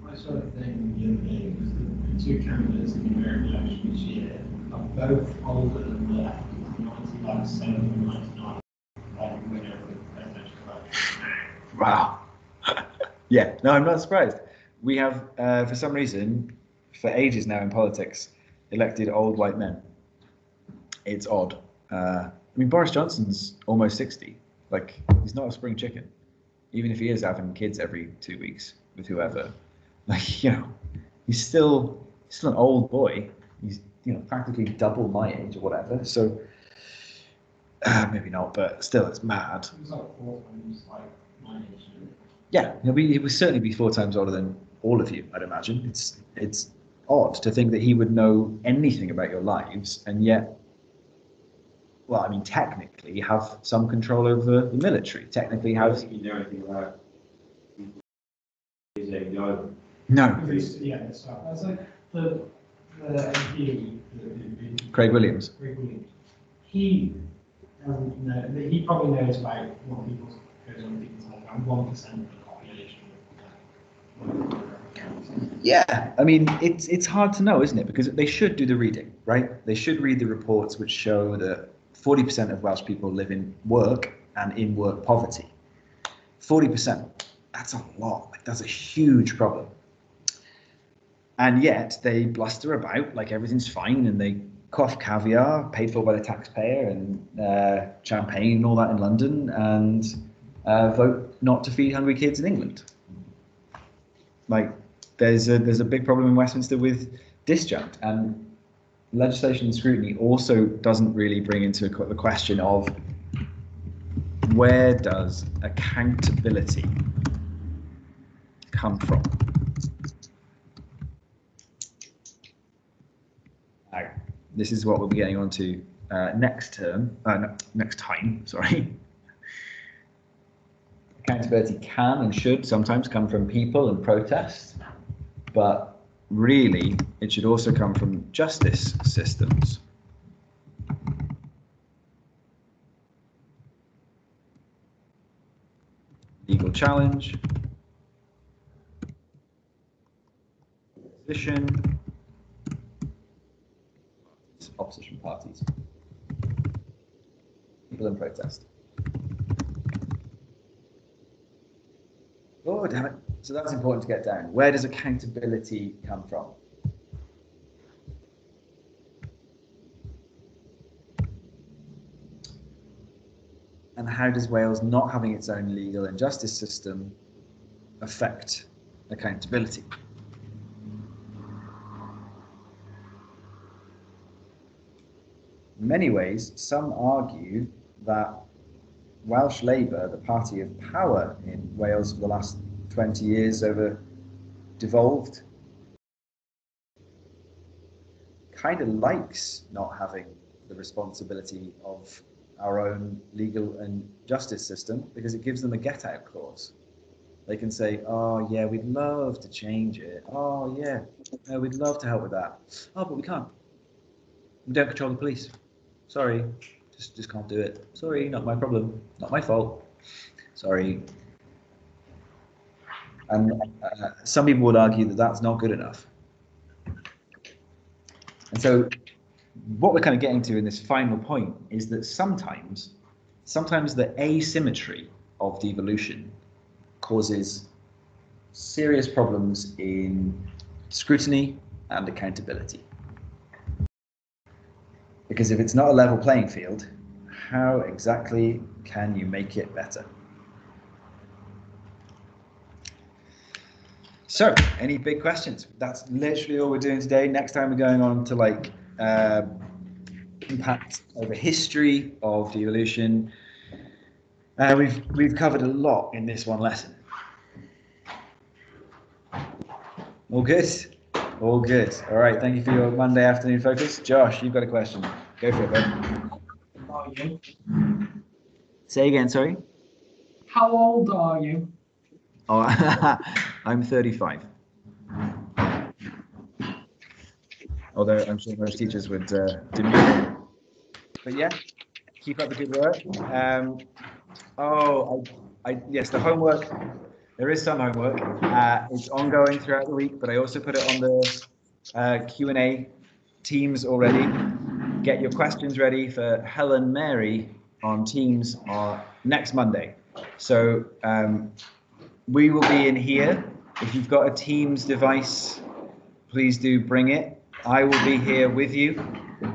My sort of thing day was that the two candidates in the American election this year are both older than the ninety-nine, seven, ninety-nine, like winner of the presidential election. Wow. <laughs> yeah, no, I'm not surprised. We have, uh, for some reason, for ages now in politics, elected old white men. It's odd. Uh, I mean, Boris Johnson's almost 60. Like, he's not a spring chicken. Even if he is having kids every two weeks with whoever. Like, <laughs> you know, he's still still an old boy. He's, you know, practically double my age or whatever. So, uh, <sighs> maybe not, but still, it's mad. It like times like. Yeah, he'll be, he will certainly be four times older than all of you, I'd imagine. It's it's odd to think that he would know anything about your lives and yet, well, I mean, technically have some control over the military. Technically have you know anything about. No. no. Yeah, so I was like, the, the MP, the, the, Craig Williams. Greg Williams, he doesn't know, he probably knows about what people, goes on people's lives, about one percent of the population. Yeah, I mean, it's it's hard to know, isn't it? Because they should do the reading, right? They should read the reports which show that 40% of Welsh people live in work and in work poverty. 40%, that's a lot. Like, that's a huge problem. And yet they bluster about like everything's fine and they cough caviar paid for by the taxpayer and uh, champagne and all that in London and uh, vote not to feed hungry kids in England. Like there's a there's a big problem in Westminster with disjunct and legislation and scrutiny also doesn't really bring into the question of where does accountability come from? Now, this is what we'll be getting onto uh, next term, uh, no, next time, sorry. Accountability can and should sometimes come from people and protest, but really it should also come from justice systems. Legal challenge, opposition, opposition parties. People in protest. Oh, damn it. So that's important to get down. Where does accountability come from? And how does Wales not having its own legal and justice system affect accountability? In many ways, some argue that Welsh Labour, the party of power in Wales for the last 20 years over devolved, kind of likes not having the responsibility of our own legal and justice system because it gives them a get out clause. They can say, oh, yeah, we'd love to change it. Oh, yeah, no, we'd love to help with that. Oh, but we can't. We don't control the police. Sorry, just, just can't do it. Sorry, not my problem. Not my fault. Sorry. And uh, some people would argue that that's not good enough. And so what we're kind of getting to in this final point is that sometimes, sometimes the asymmetry of devolution causes serious problems in scrutiny and accountability. Because if it's not a level playing field, how exactly can you make it better? So, any big questions? That's literally all we're doing today. Next time we're going on to like uh, impact over history of devolution. Uh, we've we've covered a lot in this one lesson. All good. All good. All right. Thank you for your Monday afternoon focus. Josh, you've got a question. Go for it, bud. How are you? Say again. Sorry. How old are you? Oh, <laughs> I'm 35. Although I'm sure most teachers would uh, demur. But yeah, keep up the good work. Um, oh, I, I, yes, the homework. There is some homework. Uh, it's ongoing throughout the week, but I also put it on the uh, Q&A teams already. Get your questions ready for Helen Mary on Teams on next Monday. So um, we will be in here. If you've got a Teams device, please do bring it. I will be here with you.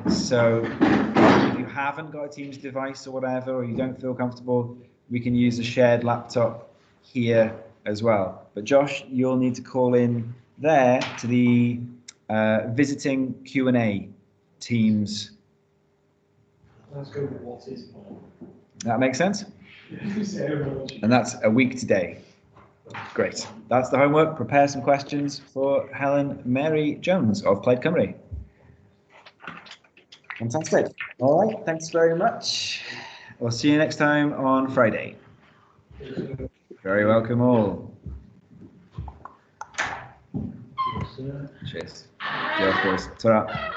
So if you haven't got a Teams device or whatever, or you don't feel comfortable, we can use a shared laptop here as well. But Josh, you'll need to call in there to the uh, visiting Q&A Teams. Let's go with what is. That makes sense? <laughs> And that's a week today. Great. That's the homework. Prepare some questions for Helen Mary Jones of Plaid Cymru. Fantastic. All right. Thanks very much. We'll see you next time on Friday. Very welcome all. Cheers. Cheers, boys. Ta-ra.